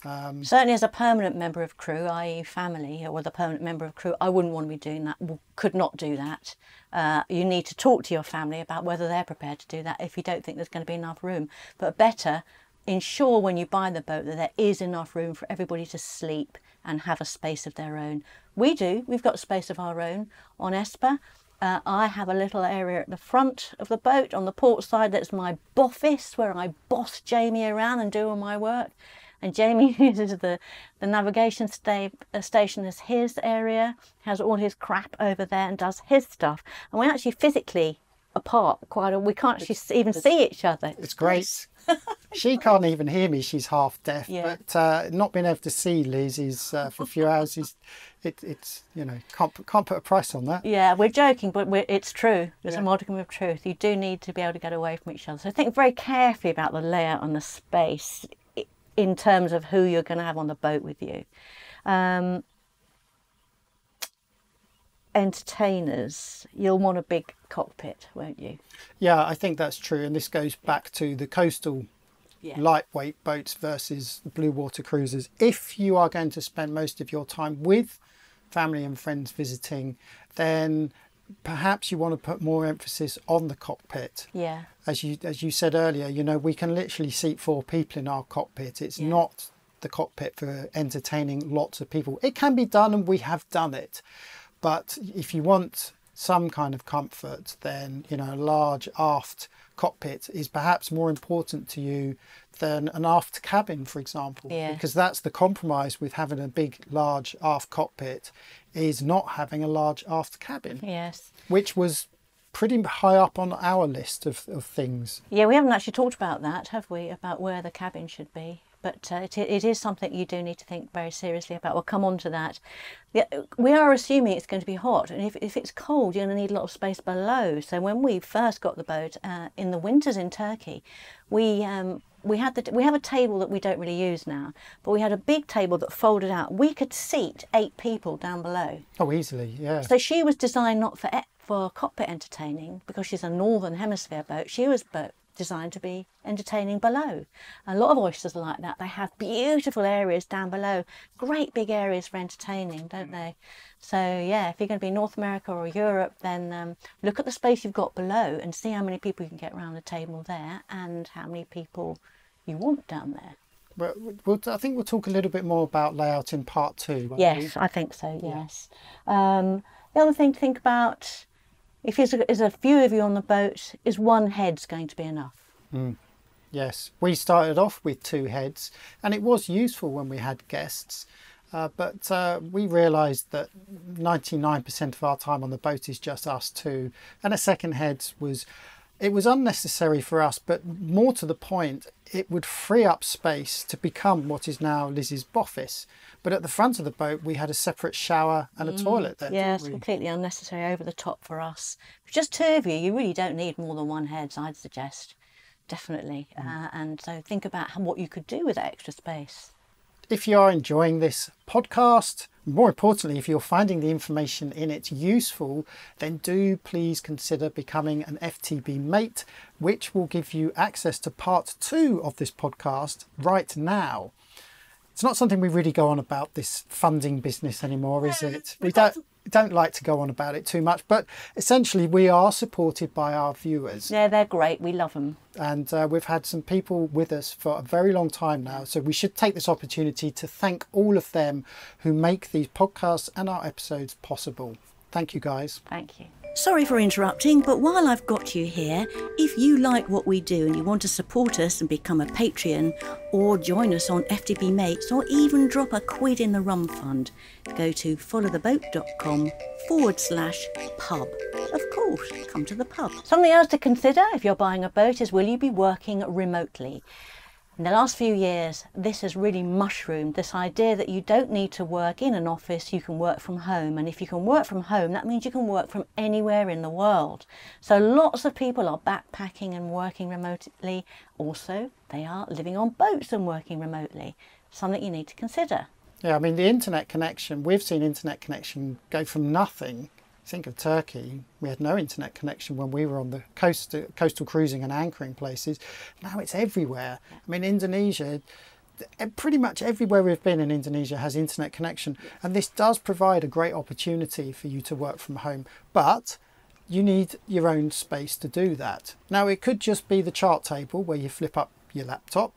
Um, Certainly, as a permanent member of crew, i.e., family, or the permanent member of crew, I wouldn't want to be doing that. Could not do that. Uh, you need to talk to your family about whether they're prepared to do that. If you don't think there's going to be enough room, but better ensure when you buy the boat that there is enough room for everybody to sleep and have a space of their own. We do. We've got space of our own on Esper. Uh, I have a little area at the front of the boat on the port side that's my boffice where I boss Jamie around and do all my work. And Jamie uses the, the navigation sta- uh, station as his area, has all his crap over there and does his stuff. And we're actually physically apart quite a we can't actually s- even see each other. It's great. she can't even hear me. She's half deaf. Yeah. But uh, not being able to see Liz is uh, for a few hours is it, it's you know can't put- can't put a price on that. Yeah, we're joking, but we're, it's true. There's Yeah. a modicum of truth. You do need to be able to get away from each other. So think very carefully about the layout and the space in terms of who you're going to have on the boat with you. Um, entertainers, you'll want a big cockpit, won't you? Yeah, I think that's true, and this goes back to the coastal Yeah. lightweight boats versus blue water cruisers. If you are going to spend most of your time with family and friends visiting, then perhaps you want to put more emphasis on the cockpit. Yeah. as you as you said earlier, you know, we can literally seat four people in our cockpit. It's Yeah. not the cockpit for entertaining lots of people. It can be done, and we have done it. But if you want some kind of comfort, then you know, a large aft cockpit is perhaps more important to you than an aft cabin, for example. Yeah. Because that's the compromise with having a big, large aft cockpit, is not having a large aft cabin, Yes. which was pretty high up on our list of, of things. Yeah, we haven't actually talked about that, have we? About where the cabin should be. But uh, it, it is something you do need to think very seriously about. We'll come on to that. Yeah, we are assuming it's going to be hot, and if, if it's cold, you're going to need a lot of space below. So when we first got the boat uh, in the winters in Turkey, we um, we had the we have a table that we don't really use now, but we had a big table that folded out. We could seat eight people down below. Oh, easily, yeah. So she was designed not for e- for cockpit entertaining because she's a northern hemisphere boat. She was bo- designed to be entertaining below. A lot of Oysters are like that. They have beautiful areas down below, great big areas for entertaining, don't they? So yeah, if you're going to be North America or Europe, then um, look at the space you've got below and see how many people you can get around the table there and how many people you want down there. Well, we'll, I think we'll talk a little bit more about layout in part two. won't we? Yes, I think so. Yes. Um, the other thing to think about, if there's a, there's a few of you on the boat, is one head's going to be enough. Yes, we started off with two heads, and it was useful when we had guests. Uh, but uh, we realised that 99% of our time on the boat is just us two, and a second head was it was unnecessary for us. But more to the point, it would free up space to become what is now Lizzie's boffice. But at the front of the boat, we had a separate shower and a toilet there. Mm, Yeah, it's we? completely unnecessary, over the top for us. Just two of you, you really don't need more than one head, I'd suggest. Definitely. Mm. Uh, and so think about what you could do with that extra space. If you are enjoying this podcast, more importantly, if you're finding the information in it useful, then do please consider becoming an FTB mate, which will give you access to part two of this podcast right now. It's not something we really go on about this funding business anymore, is it? We don't don't like to go on about it too much, but essentially we are supported by our viewers. Yeah, they're great. We love them. and uh, we've had some people with us for a very long time now. So we should take this opportunity to thank all of them who make these podcasts and our episodes possible. Thank you, guys. Thank you. Sorry for interrupting, but while I've got you here, if you like what we do and you want to support us and become a Patreon, or join us on FTB Mates, or even drop a quid in the rum fund, go to followtheboat.com forward slash pub. Of course, come to the pub. Something else to consider if you're buying a boat is will you be working remotely? In the last few years, this has really mushroomed this idea that you don't need to work in an office, you can work from home. And if you can work from home, that means you can work from anywhere in the world. So lots of people are backpacking and working remotely. Also, they are living on boats and working remotely. Something you need to consider. Yeah, I mean, the internet connection, we've seen internet connection go from nothing. Think of Turkey. We had no internet connection when we were on the coast, coastal cruising and anchoring places. Now it's everywhere. I mean, Indonesia, eh, pretty much everywhere we've been in Indonesia has internet connection. And this does provide a great opportunity for you to work from home. But you need your own space to do that. Now, it could just be the chart table where you flip up your laptop.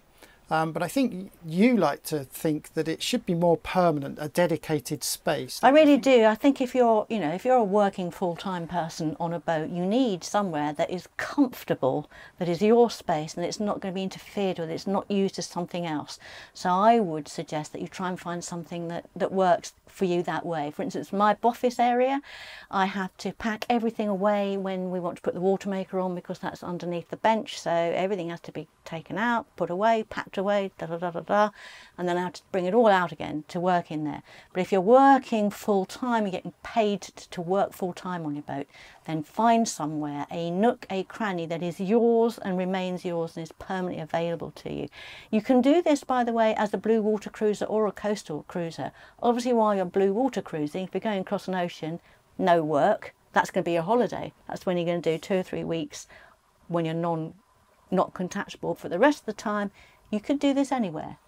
Um, but I think you like to think that it should be more permanent, a dedicated space. I really do. I think if you're, you know, if you're a working full-time person on a boat, you need somewhere that is comfortable, that is your space, and it's not going to be interfered with. It's not used as something else. So I would suggest that you try and find something that that works for you that way. For instance, my office area, I have to pack everything away when we want to put the water maker on because that's underneath the bench. So everything has to be taken out, put away, packed away, da da da da da, and then I have to bring it all out again to work in there. But if you're working full time, you're getting paid to work full time on your boat, then find somewhere, a nook, a cranny that is yours and remains yours and is permanently available to you. You can do this, by the way, as a blue water cruiser or a coastal cruiser. Obviously, while you're blue water cruising, if you're going across an ocean, no work, that's going to be your holiday. That's when you're going to do two or three weeks when you're non not contactable. For the rest of the time, you could do this anywhere.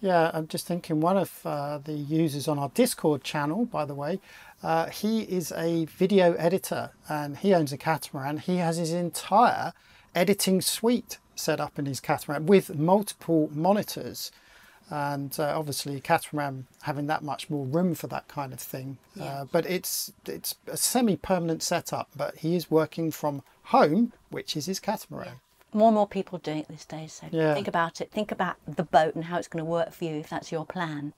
Yeah, I'm just thinking one of uh, the users on our Discord channel, by the way, uh, he is a video editor and he owns a catamaran. He has his entire editing suite set up in his catamaran with multiple monitors. And uh, obviously, catamaran having that much more room for that kind of thing. Uh, but it's it's a semi-permanent setup. But he is working from home, which is his catamaran. More and more people are doing it these days. So Yeah. think about it. Think about the boat and how it's going to work for you if that's your plan.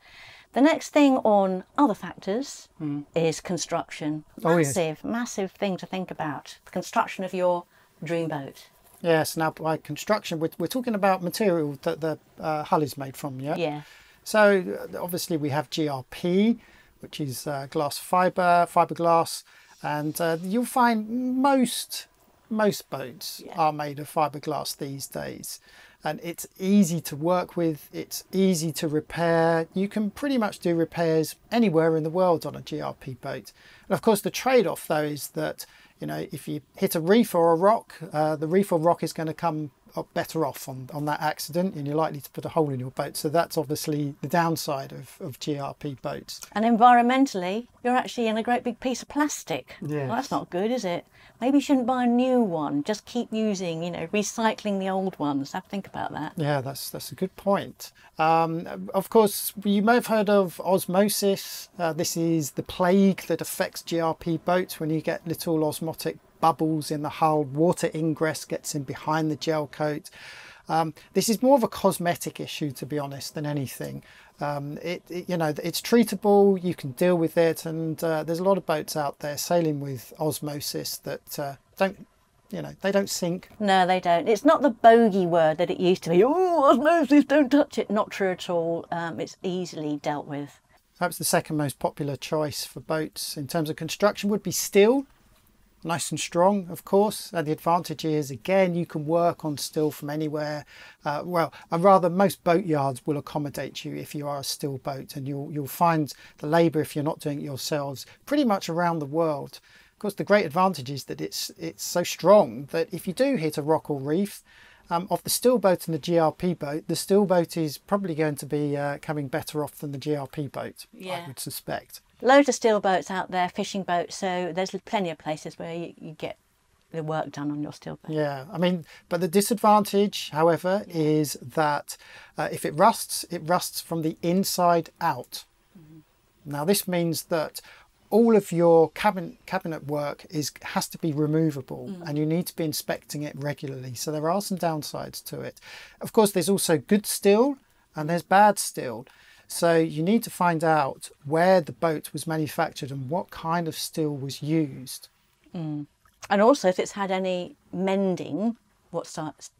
The next thing on other factors is construction. Hmm. Oh, yes. Massive, massive thing to think about. The construction of your dream boat. Yes. Now, by construction, we're, we're talking about material that the uh, hull is made from. Yeah. Yeah. So uh, obviously we have GRP, which is uh, glass fiber, fiberglass, and uh, you'll find most most boats are made of fiberglass these days. And it's easy to work with, it's easy to repair. You can pretty much do repairs anywhere in the world on a GRP boat. And of course, the trade off though is that, you know, if you hit a reef or a rock, uh, the reef or rock is going to come up better off on, on that accident and you're likely to put a hole in your boat. So that's obviously the downside of, of GRP boats. And environmentally, you're actually in a great big piece of plastic. Yes. Well, that's not good, is it? Maybe you shouldn't buy a new one. Just keep using, you know, recycling the old ones. Have to think about that. Yeah, that's that's a good point. Um, of course, you may have heard of osmosis. Uh, this is the plague that affects GRP boats when you get little osmotic bubbles in the hull. Water ingress gets in behind the gel coat. Um, this is more of a cosmetic issue, to be honest, than anything. Um, it, it- you know, it's treatable. You can deal with it, and uh, there's a lot of boats out there sailing with osmosis that uh, don't you know, they don't sink. No, they don't. It's not the bogey word that it used to be. Oh, osmosis, don't touch it. Not true at all. Um, it's easily dealt with. Perhaps the second most popular choice for boats in terms of construction would be steel. Nice and strong, of course. And the advantage is, again, you can work on steel from anywhere. Uh, well, and rather, most boat yards will accommodate you if you are a steel boat, and you'll you'll find the labour if you're not doing it yourselves pretty much around the world. Of course, the great advantage is that it's it's so strong that if you do hit a rock or reef, um, of the steel boat and the GRP boat, the steel boat is probably going to be uh, coming better off than the GRP boat, Yeah. I would suspect. Loads of steel boats out there, fishing boats. So there's plenty of places where you, you get the work done on your steel boat. Yeah, I mean, but the disadvantage, however, is that uh, if it rusts, it rusts from the inside out. Now, this means that all of your cabinet cabinet work is has to be removable, mm. and you need to be inspecting it regularly. So there are some downsides to it. Of course, there's also good steel and there's bad steel. So you need to find out where the boat was manufactured and what kind of steel was used. Mm. And also, if it's had any mending, what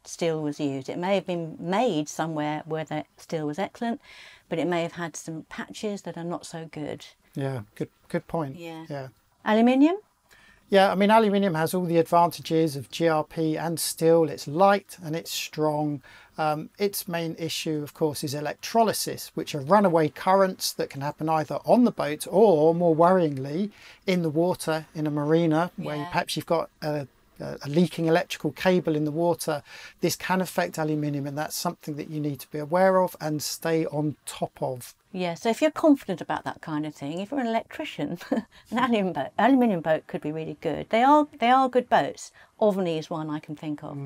steel was used. It may have been made somewhere where the steel was excellent, but it may have had some patches that are not so good. Yeah, good good point. Yeah. Yeah. Aluminium? Yeah, I mean, aluminium has all the advantages of GRP and steel. It's light and it's strong. Um, its main issue, of course, is electrolysis, which are runaway currents that can happen either on the boat or, more worryingly, in the water in a marina where Yeah. perhaps you've got a, a a leaking electrical cable in the water. This can affect aluminium, and that's something that you need to be aware of and stay on top of. Yeah, so if you're confident about that kind of thing, if you're an electrician, an aluminium boat, aluminium boat could be really good. They are they are good boats. Ovni is one I can think of.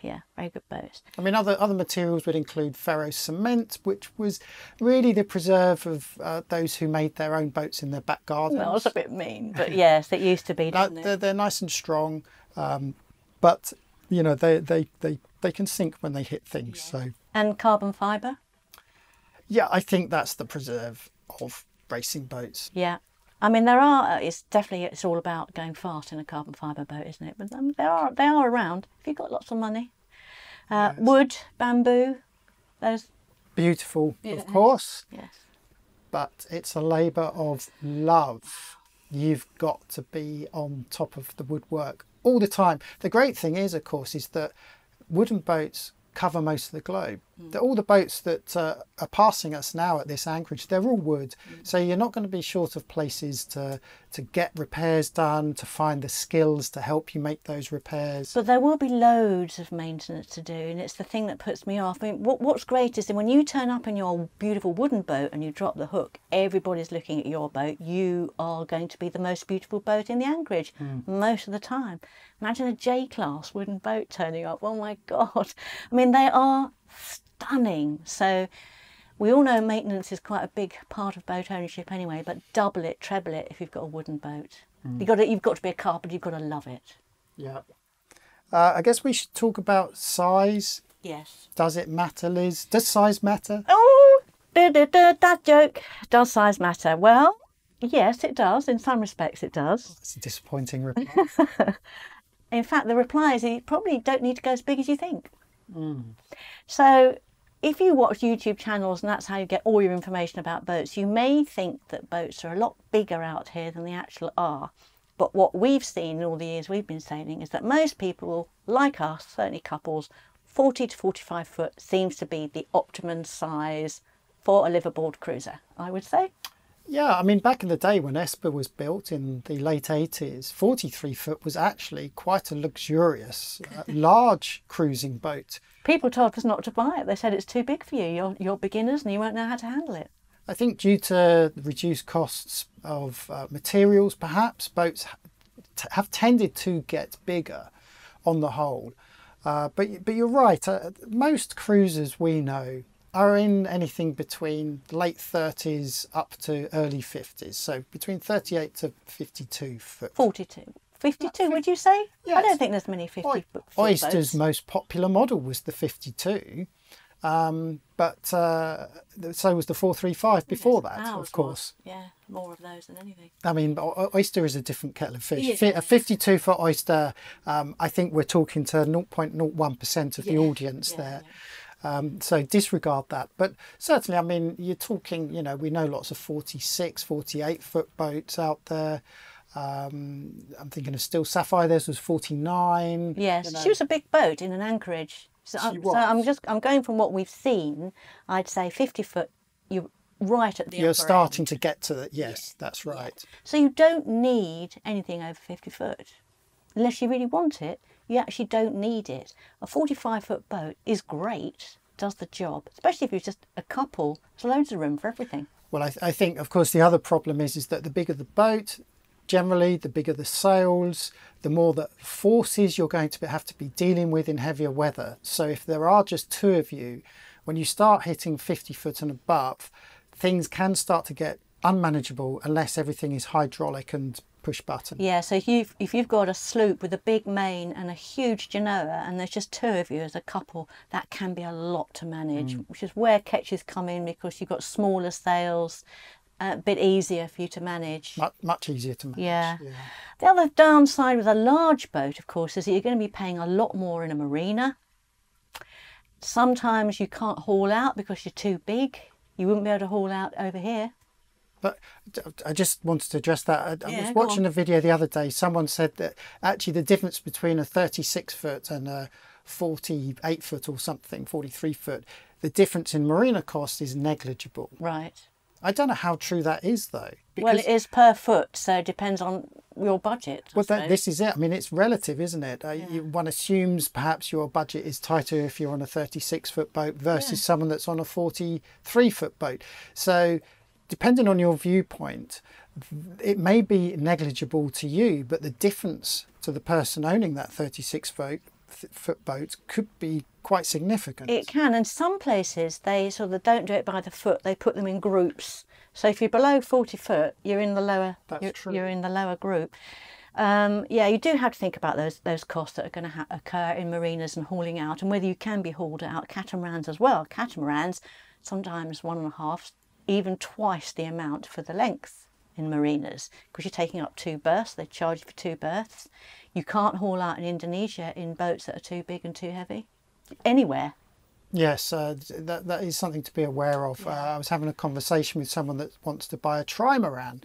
Yeah, very good boats. I mean, other other materials would include ferro cement, which was really the preserve of uh, those who made their own boats in their back gardens. That was a bit mean, but yes, it used to be. They're, they're nice and strong, um, but you know they, they, they, they can sink when they hit things. So And carbon fibre. yeah, I think that's the preserve of racing boats. Yeah. I mean, there are. uh, It's definitely. It's all about going fast in a carbon fibre boat, isn't it? But um, there are. They are around. If you've got lots of money. Uh, Wood, bamboo. Those. Beautiful, Yeah. of course, Yes. but it's a labour of love. You've got to be on top of the woodwork all the time. The great thing is, of course, is that wooden boats cover most of the globe. All the boats that uh, are passing us now at this anchorage, they're all wood. So you're not going to be short of places to to get repairs done, to find the skills to help you make those repairs. But there will be loads of maintenance to do, and it's the thing that puts me off. I mean, what, what's great is that when you turn up in your beautiful wooden boat and you drop the hook, everybody's looking at your boat. You are going to be the most beautiful boat in the anchorage most of the time. Imagine a J class wooden boat turning up. Oh my God. I mean, they are stunning. So, we all know maintenance is quite a big part of boat ownership anyway, but double it, treble it if you've got a wooden boat. You've, got to, you've got to be a carpenter, you've got to love it. Yeah. Uh, I guess we should talk about size. Yes. Does it matter, Liz? Does size matter? Oh, duh, that joke. Does size matter? Well, yes, it does. In some respects, it does. It's a disappointing reply. In fact, the reply is you probably don't need to go as big as you think. So, if you watch YouTube channels and that's how you get all your information about boats, you may think that boats are a lot bigger out here than they actually are. But what we've seen in all the years we've been sailing is that most people, like us, certainly couples, 40 to 45 foot seems to be the optimum size for a liveaboard cruiser, I would say. Yeah, I mean, back in the day when Esper was built in the late 80s, 43 foot was actually quite a luxurious, uh, large cruising boat. People told us not to buy it. They said it's too big for you. You're, you're beginners and you won't know how to handle it. I think due to reduced costs of uh, materials, perhaps boats have tended to get bigger on the whole. Uh, but but you're right. Uh, most cruisers we know are in anything between late 30s up to early 50s. So between 38 to 52 foot. 42. 52, would you say? I don't think there's many 50 Oy- Oyster's boats. most popular model was the 52. Um, but uh, so was the 435 before that, Ours of course. Yeah, more of those than anything. I mean, Oyster is a different kettle of fish. It is, Fi- yeah. A 52 foot Oyster, um, I think we're talking to 0.01% of the audience yeah, there. Um, so disregard that. But certainly, I mean, you're talking, you know, we know lots of 46, 48 foot boats out there. Um, I'm thinking of Still Sapphire, theirs was 49. Yes, you know. she was a big boat in an anchorage. So, She I'm, so I'm just I'm going from what we've seen. I'd say 50 foot. You're right at the. You're upper starting end. to get to it. Yes, that's right. So you don't need anything over 50 foot. Unless you really want it, you actually don't need it. A 45 foot boat is great, does the job, especially if you're just a couple. There's loads of room for everything. Well, I, th- I think, of course, the other problem is is that the bigger the boat, generally, the bigger the sails, the more the forces you're going to have to be dealing with in heavier weather. So if there are just two of you, when you start hitting 50 foot and above, things can start to get unmanageable unless everything is hydraulic and push button. Yeah, so if you've, if you've got a sloop with a big main and a huge genoa and there's just two of you as a couple, that can be a lot to manage, mm. which is where catches come in because you've got smaller sails, a bit easier for you to manage. Much, much easier to manage. Yeah. The other downside with a large boat, of course, is that you're going to be paying a lot more in a marina. Sometimes you can't haul out because you're too big. You wouldn't be able to haul out over here. But I just wanted to address that. I, I Yeah, was watching a video the other day. Someone said that actually the difference between a 36 foot and a 48 foot or something, 43 foot, the difference in marina cost is negligible. Right. I don't know how true that is though. well, it is per foot, so it depends on your budget. I Well, that, this is it. I mean, it's relative, isn't it? Uh, you, one assumes perhaps your budget is tighter if you're on a 36 foot boat versus someone that's on a 43 foot boat. So, depending on your viewpoint, it may be negligible to you, but the difference to the person owning that 36 foot, foot boat could be quite significant. It can, and some places they sort of don't do it by the foot. They put them in groups. So if you're below forty foot, you're in the lower. That's you're, true. you're in the lower group. Um, yeah, you do have to think about those those costs that are going to ha- occur in marinas and hauling out, and whether you can be hauled out. Catamarans as well. Catamarans sometimes one and a half, even twice the amount for the length in marinas because you're taking up two berths. They charge you for two berths. You can't haul out in Indonesia in boats that are too big and too heavy. Anywhere. Yes, uh, that, that is something to be aware of. Uh, I was having a conversation with someone that wants to buy a trimaran,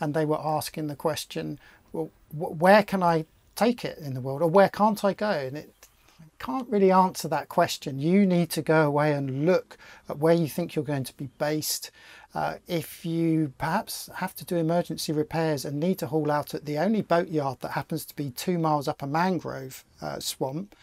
and they were asking the question, well, wh- where can I take it in the world, or where can't I go? And it I can't really answer that question. You need to go away and look at where you think you're going to be based. Uh, if you perhaps have to do emergency repairs and need to haul out at the only boat yard that happens to be two miles up a mangrove uh, swamp,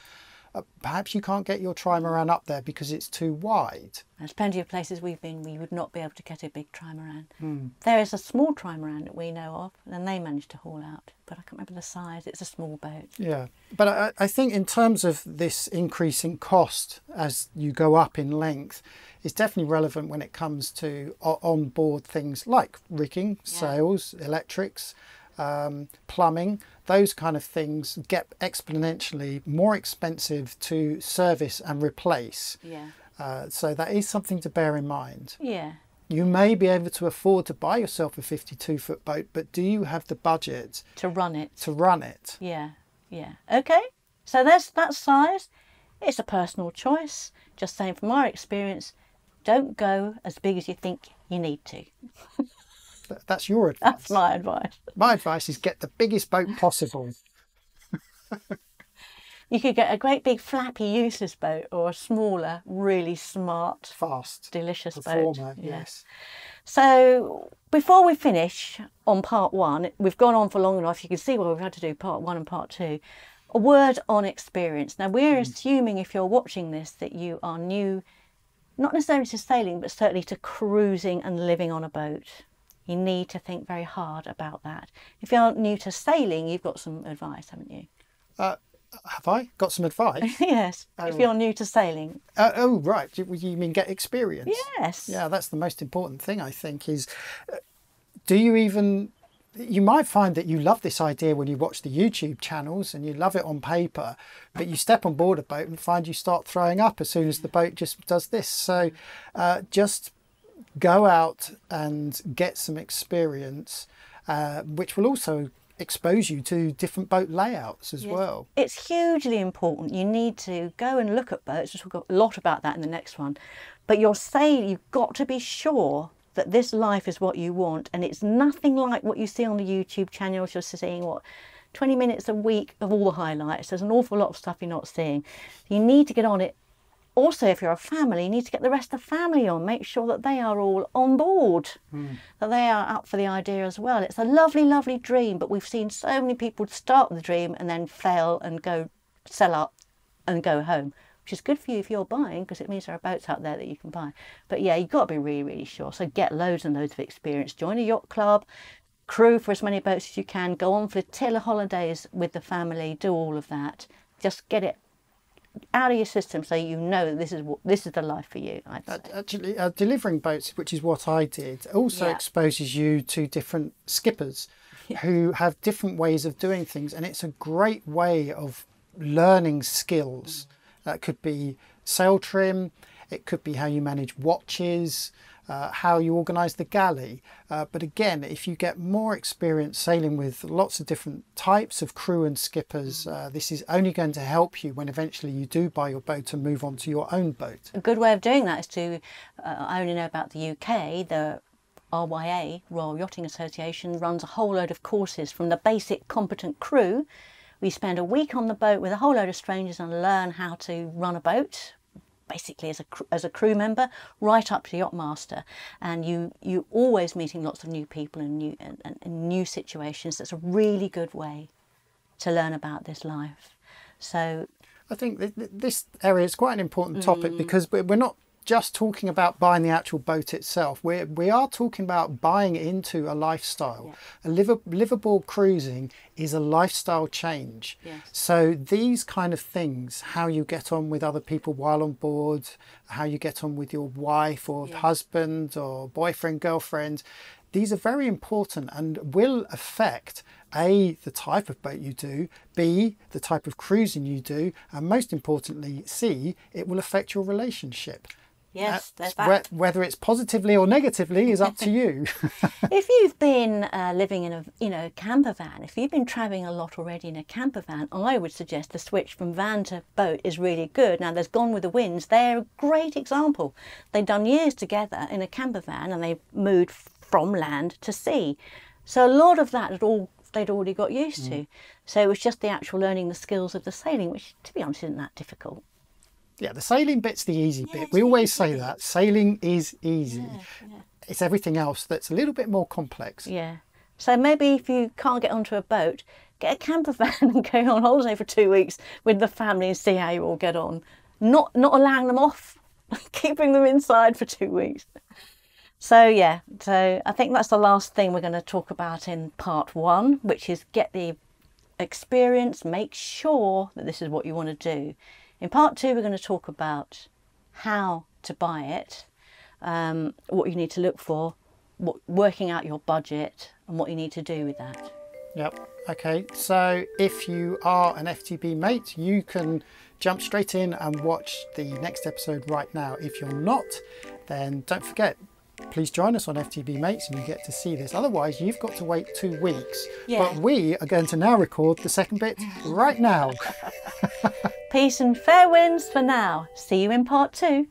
perhaps you can't get your trimaran up there because it's too wide. There's plenty of places we've been where you would not be able to get a big trimaran. Hmm. There is a small trimaran that we know of, and they managed to haul out, but I can't remember the size. It's a small boat. Yeah, but I, I think in terms of this increase in cost as you go up in length, it's definitely relevant when it comes to o- on-board things like rigging, sails, electrics, um, plumbing. Those kind of things get exponentially more expensive to service and replace. Yeah. Uh, so that is something to bear in mind. Yeah. You may be able to afford to buy yourself a 52 foot boat, but do you have the budget To run it. to run it? Yeah. Yeah. Okay. So that's that size. It's a personal choice. Just saying from our experience, don't go as big as you think you need to. Th- That's your advice. That's my advice. My advice is get the biggest boat possible. You could get a great big flappy useless boat or a smaller, really smart, Fast. delicious Performer, boat. Yes. So before we finish on part one, we've gone on for long enough. You can see why we've had to do part one and part two. A word on experience. Now we're hmm. assuming if you're watching this that you are new, not necessarily to sailing, but certainly to cruising and living on a boat. You need to think very hard about that. If you're new to sailing, you've got some advice, haven't you? Have I got some advice? yes. If Oh. you're new to sailing, uh, oh, right. You, you mean get experience? yes. Yeah, that's the most important thing, I think, is uh, do you even you might find that you love this idea when you watch the YouTube channels and you love it on paper, but you step on board a boat and find you start throwing up as soon as the boat just does this. So uh, just go out and get some experience, uh, which will also expose you to different boat layouts as well. It's hugely important. You need to go and look at boats. We'll talk a lot about that in the next one. But you're saying you've got to be sure that this life is what you want and it's nothing like what you see on the YouTube channels. You're seeing what 20 minutes a week of all the highlights. There's an awful lot of stuff you're not seeing. You need to get on it. Also, if you're a family, you need to get the rest of the family on. Make sure that they are all on board, mm. that they are up for the idea as well. It's a lovely, lovely dream, but we've seen so many people start the dream and then fail and go sell up and go home which is good for you if you're buying because it means there are boats out there that you can buy. But yeah, you've got to be really, really sure. So get loads and loads of experience. Join a yacht club, crew for as many boats as you can, go on flotilla holidays with the family, do all of that. Just get it out of your system so you know that this is what this is the life for you. Actually, uh, delivering boats, which is what I did, also yeah. exposes you to different skippers yeah. who have different ways of doing things, and it's a great way of learning skills. Mm. That could be sail trim, it could be how you manage watches, uh, how you organise the galley. Uh, but again, if you get more experience sailing with lots of different types of crew and skippers, uh, this is only going to help you when eventually you do buy your boat and move on to your own boat. A good way of doing that is to, uh, I only know about the UK, the RYA, Royal Yachting Association, runs a whole load of courses from the basic competent crew we spend a week on the boat with a whole load of strangers and learn how to run a boat, basically as a as a crew member right up to yacht master and you you always meeting lots of new people and new and, and, new situations. That's a really good way to learn about this life. So I think this area is quite an important topic mm. because we're not just talking about buying the actual boat itself. We're, we are talking about buying into a lifestyle. Yeah. A live, liveaboard cruising is a lifestyle change. Yes. So these kind of things, how you get on with other people while on board, how you get on with your wife or yeah. husband or boyfriend, girlfriend, these are very important and will affect a, the type of boat you do, B, the type of cruising you do, and most importantly, C, it will affect your relationship. Yes, that. Whether it's positively or negatively is up to you. if you've been uh, living in a you know camper van, if you've been travelling a lot already in a camper van, I would suggest the switch from van to boat is really good. Now, there's Gone with the Wynns. They're a great example. They've done years together in a camper van and they moved from land to sea. So a lot of that had all they'd already got used mm. to. So it was just the actual learning the skills of the sailing, which, to be honest, isn't that difficult yeah, the sailing bit's the easy yeah, bit. We always say that sailing is easy. Yeah, yeah. It's everything else that's a little bit more complex. Yeah. So maybe if you can't get onto a boat, get a camper van and go on holiday for two weeks with the family and see how you all get on. Not not allowing them off, keeping them inside for two weeks. So yeah, so I think that's the last thing we're going to talk about in part one, which is get the experience, make sure that this is what you want to do. In part two, we're going to talk about how to buy it, um, what you need to look for, what, working out your budget, and what you need to do with that. Yep. Okay. So if you are an FTB mate, you can jump straight in and watch the next episode right now. If you're not, then don't forget please join us on FTB Mates and you get to see this. Otherwise, you've got to wait two weeks. Yeah. But we are going to now record the second bit right now. Peace and fair winds for now. See you in part two.